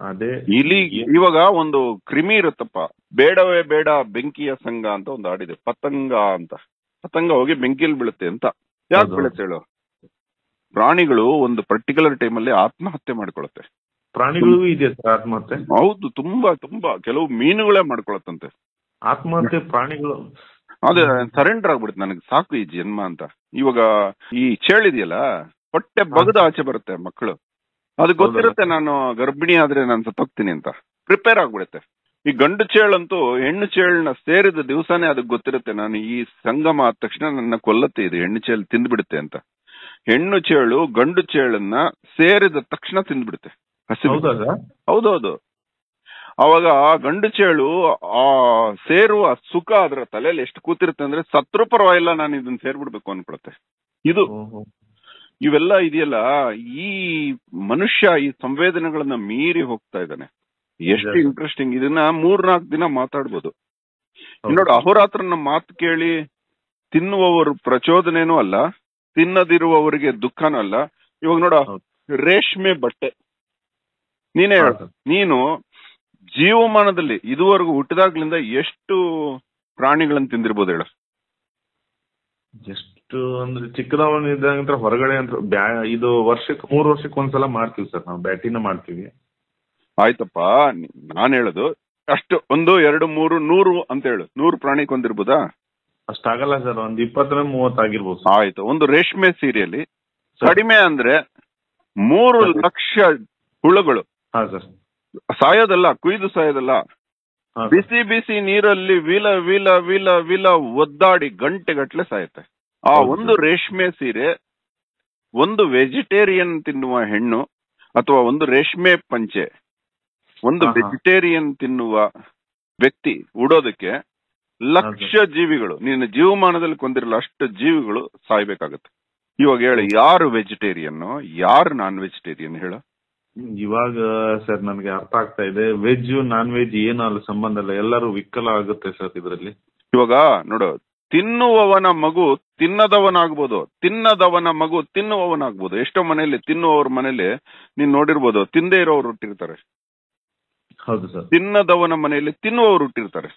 ಅದೇ ಇಲ್ಲಿ ಇವಾಗ ಒಂದು ಕ್ರಿಮಿ ಇರುತ್ತಪ್ಪ. ಬೇಡವೇ ಬೇಡ ಬೆಂಕಿಯ ಸಂಘ ಅಂತ ಒಂದು ಆಡಿದೆ. ಪತಂಗ ಅಂತ. ಪತಂಗ ಹೋಗಿ ಬೆಂಕಿಲಿ ಬೀಳುತ್ತೆ ಅಂತ. ಯಾಕೆ. ಬೀಳುತ್ತೆ ಹೇಳು? ಪ್ರಾಣಿಗಳು ಒಂದು ಪರ್ಟಿಕ್ಯುಲರ್ ಟೈಮಲ್ಲಿ ಆತ್ಮಹತ್ಯೆ ಮಾಡ್ಕೊಳತ್ತೆ. ಪ್ರಾಣಿಗಳು ಇದೆ ಸರ್ ಆತ್ಮಹತ್ಯೆ. ಹೌದು ತುಂಬಾ ತುಂಬಾ. ಕೆಲವು ಮೀನುಗಳೇ ಮಾಡ್ಕೊಳತ್ತಂತೆ. ಆತ್ಮಹತ್ಯೆ ಪ್ರಾಣಿಗಳು. ಅದೇ ಸರೆಂಡರ್ ಆಗ್ಬಿಡುತ್ತೆ ನನಗೆ. ಸಾಕು ಈ ಜನ್ಮ ಅಂತ. ಇವಾಗ ಈ ಚೇಳಿದೆಯಲ್ಲ ಹೊಟ್ಟೆ ಬಗದ ಆಚೆ ಬರುತ್ತೆ ಮಕ್ಕಳು. ಅದು ಗೊತ್ತಿರುತ್ತೆ ನಾನು ಗರ್ಭಿಣಿ ಆದ್ರೆ ನಾನು ಸತ್ತೋಗ್ತೀನಿ ಅಂತ. ಪ್ರಿಪೇರ್ ಆಗ್ಬಿಡುತ್ತೆ. ಈ ಗಂಡು ಚೇಳಂತೂ ಹೆಣ್ಣು ಚೇಳನ್ನ ಸೇರಿದ ದಿವಸನೇ ಅದಕ್ಕೆ ಗೊತ್ತಿರುತ್ತೆ. ನಾನು ಈ ಸಂಗಮ ಆದ ತಕ್ಷಣ ನನ್ನ ಕೊಲ್ಲತ್ತೆ ಇದು ಹೆಣ್ಣು ಚೇಳು ತಿಂದ್ಬಿಡುತ್ತೆ ಅಂತ. ಹೆಣ್ಣು ಚೇಳು ಗಂಡು ಚೇಳನ್ನ ಸೇರಿದ ತಕ್ಷಣ ತಿಂದ್ಬಿಡುತ್ತೆ. ಹೌದೌದು. ಅವಾಗ ಆ ಗಂಡು ಚೇಳು ಆ ಸೇರುವ ಸುಖ ಅದರ ತಲೆಯಲ್ಲಿ ಎಷ್ಟು ಕೂತಿರುತ್ತೆ ಅಂದ್ರೆ ಸತ್ರು ಪರವಾಗಿಲ್ಲ ನಾನು ಇದನ್ನ ಸೇರ್ಬಿಡ್ಬೇಕು ಅನ್ಕೊಳತ್ತೆ. ಇದು. ಇವೆಲ್ಲ ಇದೆಯಲ್ಲ ಈ ಮನುಷ್ಯ ಈ ಸಂವೇದನೆಗಳನ್ನ ಮೀರಿ ಹೋಗ್ತಾ ಇದ್ದಾನೆ. ಎಷ್ಟು. ಇಂಟ್ರೆಸ್ಟಿಂಗ್ ಇದನ್ನ ಮೂರ್ನಾಲ್ಕು ದಿನ ಮಾತಾಡ್ಬೋದು. ನೋಡು ಅಹೋರಾತ್ರನ ಮಾತು ಕೇಳಿ ತಿನ್ನುವವರು ಪ್ರಚೋದನೆನೂ ಅಲ್ಲ ತಿನ್ನದಿರುವವರಿಗೆ ದುಃಖನೂ ಅಲ್ಲ. ಇವಾಗ ನೋಡ ರೇಷ್ಮೆ ಬಟ್ಟೆ. ನೀನೇ ಹೇಳ. ನೀನು ಜೀವಮಾನದಲ್ಲಿ ಇದುವರೆಗೂ ಹುಟ್ಟಿದಾಗ್ಲಿಂದ ಎಷ್ಟು ಪ್ರಾಣಿಗಳನ್ನ ತಿಂದಿರ್ಬೋದು ಹೇಳು. ಎಷ್ಟು ಅಂದ್ರೆ ಚಿಕ್ಕದವನ ಇದ್ದಾಗ ಹೊರಗಡೆ ಅಂತ ಬ್ಯಾ ಇದು ವರ್ಷಕ್ಕೆ ಮೂರ್ ವರ್ಷಕ್ಕೆ ಒಂದ್ಸಲ ಮಾಡ್ತೀವಿ ಸರ್ ನಾವು ಬ್ಯಾಟಿನ ಮಾಡ್ತೀವಿ. ಆಯ್ತಪ್ಪ ನಾನು ನಾನ್ ಹೇಳೋದು ಅಷ್ಟು ಒಂದು ಎರಡು ಮೂರು ನೂರು ಅಂತ ಹೇಳು ನೂರು ಪ್ರಾಣಿ ಕೊಂದಿರ್ಬೋದಾ ಅಷ್ಟಾಗಲ್ಲ ಸರ್ ಒಂದ್ ಇಪ್ಪತ್ತರ ಮೂವತ್ತಾಗಿರ್ಬೋದು ಆಯ್ತು ಒಂದು ರೇಷ್ಮೆ ಸೀರೆಯಲ್ಲಿ ಕಡಿಮೆ ಅಂದ್ರೆ ಮೂರು ಲಕ್ಷ ಹುಳುಗಳು. ಹಾ ಸರ್. ಸಾಯೋದಲ್ಲ ಕುಯ್ದು ಸಾಯೋದಲ್ಲ. ಬಿಸಿ ಬಿಸಿ ನೀರಲ್ಲಿ ವಿಲ ವಿಲ ವಿಲ ವಿಲ ಒದ್ದಾಡಿ ಗಂಟೆಗಟ್ಲೆ ಸಾಯುತ್ತೆ. ಆ ಒಂದು ರೇಷ್ಮೆ ಸೀರೆ ಒಂದು ವೆಜಿಟೇರಿಯನ್ ತಿನ್ನುವ ಹೆಣ್ಣು ಅಥವಾ ಒಂದು ರೇಷ್ಮೆ ಪಂಚೆ ಒಂದು. ವೆಜಿಟೇರಿಯನ್ ತಿನ್ನುವ ವ್ಯಕ್ತಿ ಉಡೋದಕ್ಕೆ ಲಕ್ಷ ಜೀವಿಗಳು ನಿನ್ನ ಜೀವಮಾನದಲ್ಲಿ ಕೊಂದಿರಲ್ಲ ಅಷ್ಟು ಜೀವಿಗಳು ಸಾಯ್ಬೇಕಾಗತ್ತೆ. ಇವಾಗ ಹೇಳಿ ಯಾರು ವೆಜಿಟೇರಿಯನ್ ಯಾರು ನಾನ್ ವೆಜಿಟೇರಿಯನ್ ಹೇಳ? ಇವಾಗ ಸರ್ ನನಗೆ ಅರ್ಥ ಆಗ್ತಾ ಇದೆ ವೆಜ್ ನಾನ್ ವೆಜ್ ಏನು ಅಲ್ಲ ಸಂಬಂಧ ಇಲ್ಲ ಎಲ್ಲರೂ ವಿಕಲ ಆಗುತ್ತೆ ಸರ್ ಇದರಲ್ಲಿ. ಇವಾಗ ನೋಡು ತಿನ್ನುವವನ ಮಗು ತಿನ್ನದವನಾಗ್ಬೋದು. ತಿನ್ನದವನ ಮಗು ತಿನ್ನುವವನಾಗ್ಬೋದು. ಎಷ್ಟೋ ಮನೆಯಲ್ಲಿ ತಿನ್ನುವವ್ರ ಮನೆಯಲ್ಲಿ ನೀನ್ ನೋಡಿರ್ಬೋದು ತಿಂದೇ ಇರೋರು ಹುಟ್ಟಿರ್ತಾರೆ. ಹೌದು ಸರ್. ತಿನ್ನದವನ ಮನೆಯಲ್ಲಿ ತಿನ್ನುವವರು ಹುಟ್ಟಿರ್ತಾರೆ.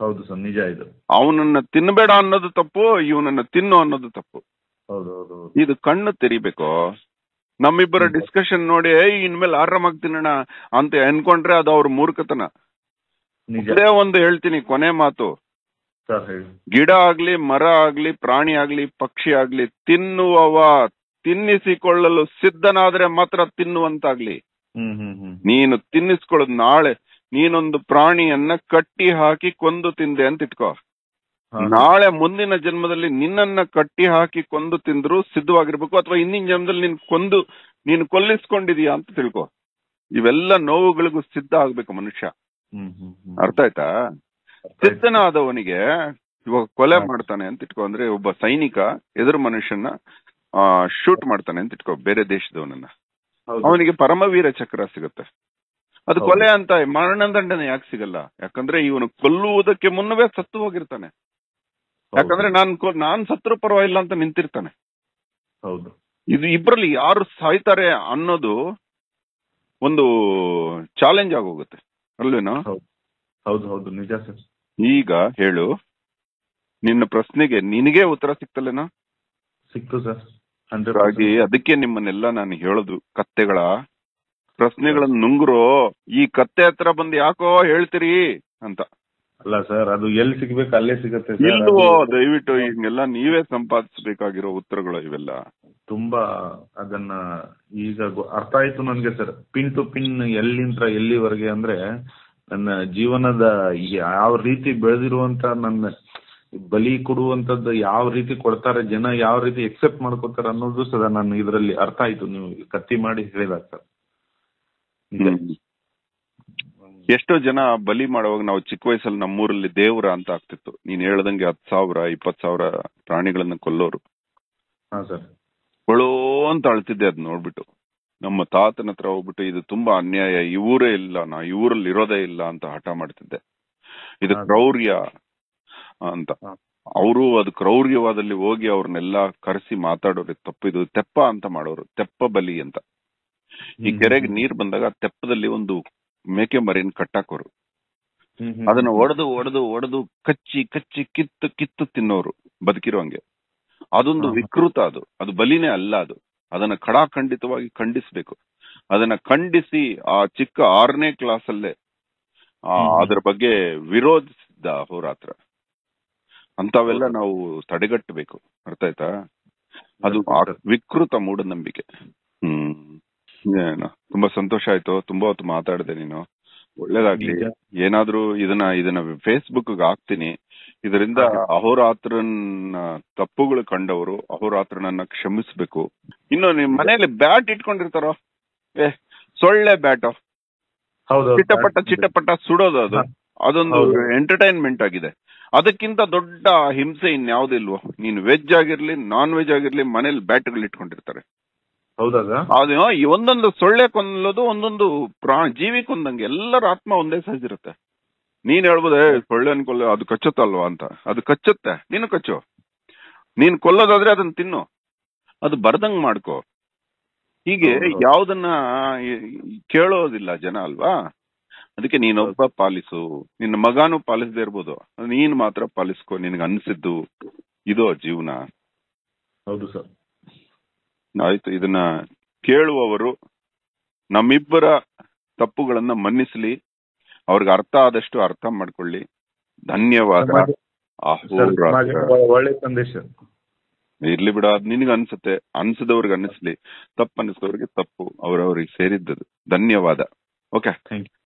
ಹೌದು ಸರ್ ನಿಜ ಇದು. ಅವನನ್ನ ತಿನ್ಬೇಡ ಅನ್ನೋದು ತಪ್ಪು ಇವನನ್ನ ತಿನ್ನು ಅನ್ನೋದು ತಪ್ಪು. ಹೌದು ಹೌದು ಹೌದು. ಇದು ಕಣ್ಣು ತೆರಿಬೇಕು. ನಮ್ಮಿಬ್ಬರ. ಡಿಸ್ಕಷನ್ ನೋಡಿ ಏಯ್ ಇನ್ಮೇಲೆ ಆರಾಮಾಗಿ ತಿನ್ನೋಣ ಅಂತ ಅನ್ಕೊಂಡ್ರೆ ಅದು ಅವ್ರ ಮೂರ್ಖತನ. ನಿಜ. ಅದೇ ಒಂದು ಹೇಳ್ತೀನಿ ಕೊನೆ ಮಾತು. ಗಿಡ ಆಗ್ಲಿ ಮರ ಆಗ್ಲಿ ಪ್ರಾಣಿ ಆಗ್ಲಿ ಪಕ್ಷಿ ಆಗ್ಲಿ ತಿನ್ನುವವ ತಿನ್ನಿಸಿಕೊಳ್ಳಲು ಸಿದ್ಧನಾದ್ರೆ ಮಾತ್ರ ತಿನ್ನುವಂತಾಗ್ಲಿ. ನೀನು ತಿನ್ನಿಸ್ಕೊಳ್ಳೋದು ನಾಳೆ ನೀನೊಂದು ಪ್ರಾಣಿಯನ್ನ ಕಟ್ಟಿ ಹಾಕಿ ಕೊಂದು ತಿಂದೆ ಅಂತ ಇಟ್ಕೋ. ನಾಳೆ ಮುಂದಿನ ಜನ್ಮದಲ್ಲಿ ನಿನ್ನನ್ನ ಕಟ್ಟಿ ಹಾಕಿ ಕೊಂದು ತಿಂದ್ರು ಸಿದ್ಧವಾಗಿರ್ಬೇಕು ಅಥವಾ ಹಿಂದಿನ ಜನ್ಮದಲ್ಲಿ ನೀನ್ ಕೊಂದು ನೀನು ಕೊಲ್ಲಿಸ್ಕೊಂಡಿದೀಯಾ ಅಂತ ತಿಳ್ಕೊ. ಇವೆಲ್ಲ ನೋವುಗಳಿಗೂ ಸಿದ್ಧ ಆಗ್ಬೇಕು ಮನುಷ್ಯ. ಅರ್ಥ ಆಯ್ತಾ? ಆಯ್ತು. ಇವಾಗ ಕೊಲೆ. ಮಾಡ್ತಾನೆ ಅಂತ ಇಟ್ಕೋ ಅಂದ್ರೆ ಒಬ್ಬ ಸೈನಿಕ ಎದುರು ಮನುಷ್ಯನ ಶೂಟ್ ಮಾಡ್ತಾನೆ ಅಂತ ಇಟ್ಕೋ ಬೇರೆ ದೇಶದವನನ್ನ. ಅವನಿಗೆ ಪರಮವೀರ ಚಕ್ರ ಸಿಗುತ್ತೆ. ಅದು ಕೊಲೆ ಅಂತ ಮರಣದಂಡನೆ ಯಾಕೆ ಸಿಗಲ್ಲ? ಯಾಕಂದ್ರೆ ಇವನು ಕೊಲ್ಲುವುದಕ್ಕೆ ಮುನ್ನವೇ ಸತ್ತು ಹೋಗಿರ್ತಾನೆ. ಯಾಕಂದ್ರೆ ನಾನ್ ನಾನ್ ಸತ್ರು ಪರವಾಗಿಲ್ಲ ಅಂತ ನಿಂತಿರ್ತಾನೆ. ಹೌದು. ಇದು ಇಬ್ರಲ್ಲಿ ಯಾರು ಸಾಯ್ತಾರೆ ಅನ್ನೋದು ಒಂದು ಚಾಲೆಂಜ್ ಆಗೋಗುತ್ತೆ. ಅಲ್ವೇನಾ? ಹೌದು ಹೌದು. ನಿಜ ಸರ್. ಈಗ ಹೇಳು. ನಿನ್ನ ಪ್ರಶ್ನೆಗೆ ನಿನಗೆ ಉತ್ತರ ಸಿಕ್ತಲ್ಲೇನೋ ಸಿಕ್ತು ಸರ್. ಅಂದ್ರಾಗಿ ಹಾಗಾಗಿ ಅದಕ್ಕೆ ನಿಮ್ಮನ್ನೆಲ್ಲ ನಾನು ಹೇಳೋದು ಕತ್ತೆಗಳ. ಪ್ರಶ್ನೆಗಳನ್ನ ನುಂಗ್ರು ಈ ಕತ್ತೆ ಹತ್ರ ಬಂದು ಯಾಕೋ ಹೇಳ್ತೀರಿ ಅಂತ. ಅಲ್ಲ ಸರ್ ಅದು ಎಲ್ಲಿ ಸಿಗ್ಬೇಕು ಅಲ್ಲೇ ಸಿಗತ್ತೆ ಇಲ್ವೋ ದಯವಿಟ್ಟು ಹಿಂಗೆಲ್ಲ ನೀವೇ ಸಂಪಾದಿಸಬೇಕಾಗಿರೋ ಉತ್ತರಗಳು ಇವೆಲ್ಲ. ತುಂಬಾ ಅದನ್ನ ಈಗ ಅರ್ಥ ಆಯ್ತು ನನ್ಗೆ ಸರ್. ಪಿನ್ ಟು ಪಿನ್ ಎಲ್ಲಿಂದ ಎಲ್ಲಿವರೆಗೆ ಅಂದ್ರೆ ನನ್ನ ಜೀವನದ ಯಾವ ರೀತಿ ಬೆಳೆದಿರುವಂತ ನನ್ನ ಬಲಿ ಕೊಡುವಂತದ್ದು ಯಾವ ರೀತಿ ಕೊಡ್ತಾರೆ ಜನ ಯಾವ ರೀತಿ ಎಕ್ಸೆಪ್ಟ್ ಮಾಡ್ಕೋತಾರೆ ಅನ್ನೋದು ಸದ ನಾನು ಇದರಲ್ಲಿ ಅರ್ಥ ಆಯ್ತು. ನೀವು ಕತ್ತಿ ಮಾಡಿ ಹೇಳಿದಾಗ ಸರ್. ಎಷ್ಟೋ ಜನ ಬಲಿ ಮಾಡುವಾಗ ನಾವು ಚಿಕ್ಕ ವಯಸ್ಸಲ್ಲಿ ನಮ್ಮೂರಲ್ಲಿ ದೇವ್ರ ಅಂತ ಆಗ್ತಿತ್ತು. ನೀನ್ ಹೇಳ್ದಂಗೆ ಹತ್ ಸಾವಿರ ಇಪ್ಪತ್ ಸಾವಿರ ಪ್ರಾಣಿಗಳನ್ನ ಕೊಲ್ಲೋರು. ಹಾ ಸರ್. ಕೊಳೋ ಅಂತ ಅಳ್ತಿದ್ದೆ ಅದ್ ನೋಡ್ಬಿಟ್ಟು. ನಮ್ಮ ತಾತನ ಹತ್ರ ಹೋಗ್ಬಿಟ್ಟು ಇದು ತುಂಬಾ ಅನ್ಯಾಯ ಇವರೇ ಇಲ್ಲ ನಾ ಇವರಲ್ಲಿ ಇರೋದೇ ಇಲ್ಲ ಅಂತ ಹಠ ಮಾಡ್ತಿದ್ದೆ. ಇದು ಕ್ರೌರ್ಯ ಅಂತ. ಅವರು ಅದು ಕ್ರೌರ್ಯವಾದಲ್ಲಿ ಹೋಗಿ ಅವ್ರನ್ನೆಲ್ಲ ಕರೆಸಿ ಮಾತಾಡೋರು ತಪ್ಪು ಇದು ತೆಪ್ಪ ಅಂತ ಮಾಡೋರು ತೆಪ್ಪ ಬಲಿ ಅಂತ. ಈ ಕೆರೆಗೆ ನೀರ್ ಬಂದಾಗ ತೆಪ್ಪದಲ್ಲಿ ಒಂದು ಮೇಕೆ ಮರಿನ ಕಟ್ಟಾಕೋರು ಅದನ್ನ. ಒಡೆದು ಒಡೆದು ಒಡೆದು ಕಚ್ಚಿ ಕಚ್ಚಿ ಕಿತ್ತು ಕಿತ್ತು ತಿನ್ನೋರು ಬದುಕಿರೋಂಗೆ. ಅದೊಂದು ಹಾ, ಹಾ. ವಿಕೃತ ಅದು. ಅದು ಬಲಿನೇ ಅಲ್ಲ ಅದು. ಅದನ್ನ ಖಡಾಖಂಡಿತವಾಗಿ ಖಂಡಿಸಬೇಕು. ಅದನ್ನ ಖಂಡಿಸಿ ಆ ಚಿಕ್ಕ ಆರನೇ ಕ್ಲಾಸ್ ಅಲ್ಲೇ ಅದರ ಬಗ್ಗೆ ವಿರೋಧಿಸಿದ್ದ ಹೋರಾತ್ರ. ಅಂತವೆಲ್ಲ ನಾವು ತಡೆಗಟ್ಟಬೇಕು. ಅರ್ಥ ಆಯ್ತಾ? ಅದು. ವಿಕೃತ ಮೂಢನಂಬಿಕೆ. ಹ್ಮ್. ತುಂಬಾ ಸಂತೋಷ ಆಯ್ತು. ತುಂಬಾ ಹೊತ್ತು ಮಾತಾಡಿದೆ ನೀನು. ಒಳ್ಳೇದಾಗ್ಲಿ. ಏನಾದ್ರೂ ಇದನ್ನ ಇದನ್ನ ಫೇಸ್ಬುಕ್ ಹಾಕ್ತೀನಿ. ಇದರಿಂದ. ಅಹೋರಾತ್ರನ ತಪ್ಪುಗಳು ಕಂಡವರು ಅಹೋರಾತ್ರನನ್ನ ಕ್ಷಮಿಸ್ಬೇಕು. ಇನ್ನು ನಿಮ್ ಮನೇಲಿ ಬ್ಯಾಟ್ ಇಟ್ಕೊಂಡಿರ್ತಾರೋ? ಏ ಸೊಳ್ಳೆ ಬ್ಯಾಟ್. ಚಿಟ್ಟಪಟ್ಟ ಚಿಟ್ಟಪಟ್ಟ ಸುಡೋದು ಅದು. ಅದೊಂದು ಎಂಟರ್ಟೈನ್ಮೆಂಟ್ ಆಗಿದೆ. ಅದಕ್ಕಿಂತ ದೊಡ್ಡ ಹಿಂಸೆ ಇನ್ಯಾವುದಿಲ್ವೋ ನೀನ್ ವೆಜ್ ಆಗಿರ್ಲಿ ನಾನ್ ವೆಜ್ ಆಗಿರ್ಲಿ ಮನೇಲಿ ಬ್ಯಾಟ್ಗಳು ಇಟ್ಕೊಂಡಿರ್ತಾರೆ. ಒಂದೊಂದು ಸೊಳ್ಳೆ ಕೊಲ್ಲೋದು ಒಂದೊಂದು ಪ್ರಾಣ ಜೀವಿ ಕೊಂದಂಗೆ ಎಲ್ಲರ ಆತ್ಮ ಒಂದೇ ಸೈಜ್ ಇರುತ್ತೆ ನೀನ್ ಹೇಳ್ಬೋದೇ ಸೊಳ್ಳೆ ಕೊಲ್ಲ ಅದು ಕಚ್ಚುತ್ತಲ್ವಾ ಅಂತ. ಅದು ಕಚ್ಚುತ್ತೆ. ನೀನು ಕಚ್ಚು. ನೀನ್ ಕೊಲ್ಲೋದಾದ್ರೆ ಅದನ್ನ ತಿನ್ನು. ಅದು ಬರ್ದಂಗ್ ಮಾಡ್ಕೋ. ಹೀಗೆ. ಯಾವ್ದನ್ನ ಕೇಳೋದಿಲ್ಲ ಜನ ಅಲ್ವಾ? ಅದಕ್ಕೆ ನೀನೊಬ್ಬ ಪಾಲಿಸು. ನಿನ್ನ ಮಗಾನು ಪಾಲಿಸದೇ ಇರ್ಬೋದು. ನೀನ್ ಮಾತ್ರ ಪಾಲಿಸ್ಕೊ. ನಿನಗೆ ಅನ್ಸಿದ್ದು ಇದೋ ಜೀವನ. ಹೌದು ಸರ್. ಆಯ್ತು ಇದನ್ನ ಕೇಳುವವರು ನಮ್ಮಿಬ್ಬರ ತಪ್ಪುಗಳನ್ನ ಮನ್ನಿಸ್ಲಿ. ಅವ್ರಿಗೆ ಅರ್ಥ ಆದಷ್ಟು ಅರ್ಥ ಮಾಡ್ಕೊಳ್ಳಿ. ಧನ್ಯವಾದ. ಒಳ್ಳೆ ಸಂದೇಶ. ಇರ್ಲಿ ಬಿಡ ಅದ್ ನಿನಗೆ ಅನ್ಸುತ್ತೆ ಅನ್ಸದವ್ರಿಗೆ ಅನ್ನಿಸ್ಲಿ ತಪ್ಪು ಅನ್ಸದವ್ರಿಗೆ ತಪ್ಪು ಅವ್ರವ್ರಿಗೆ ಸೇರಿದ್ದದು ಧನ್ಯವಾದ. ಓಕೆ? Thank you.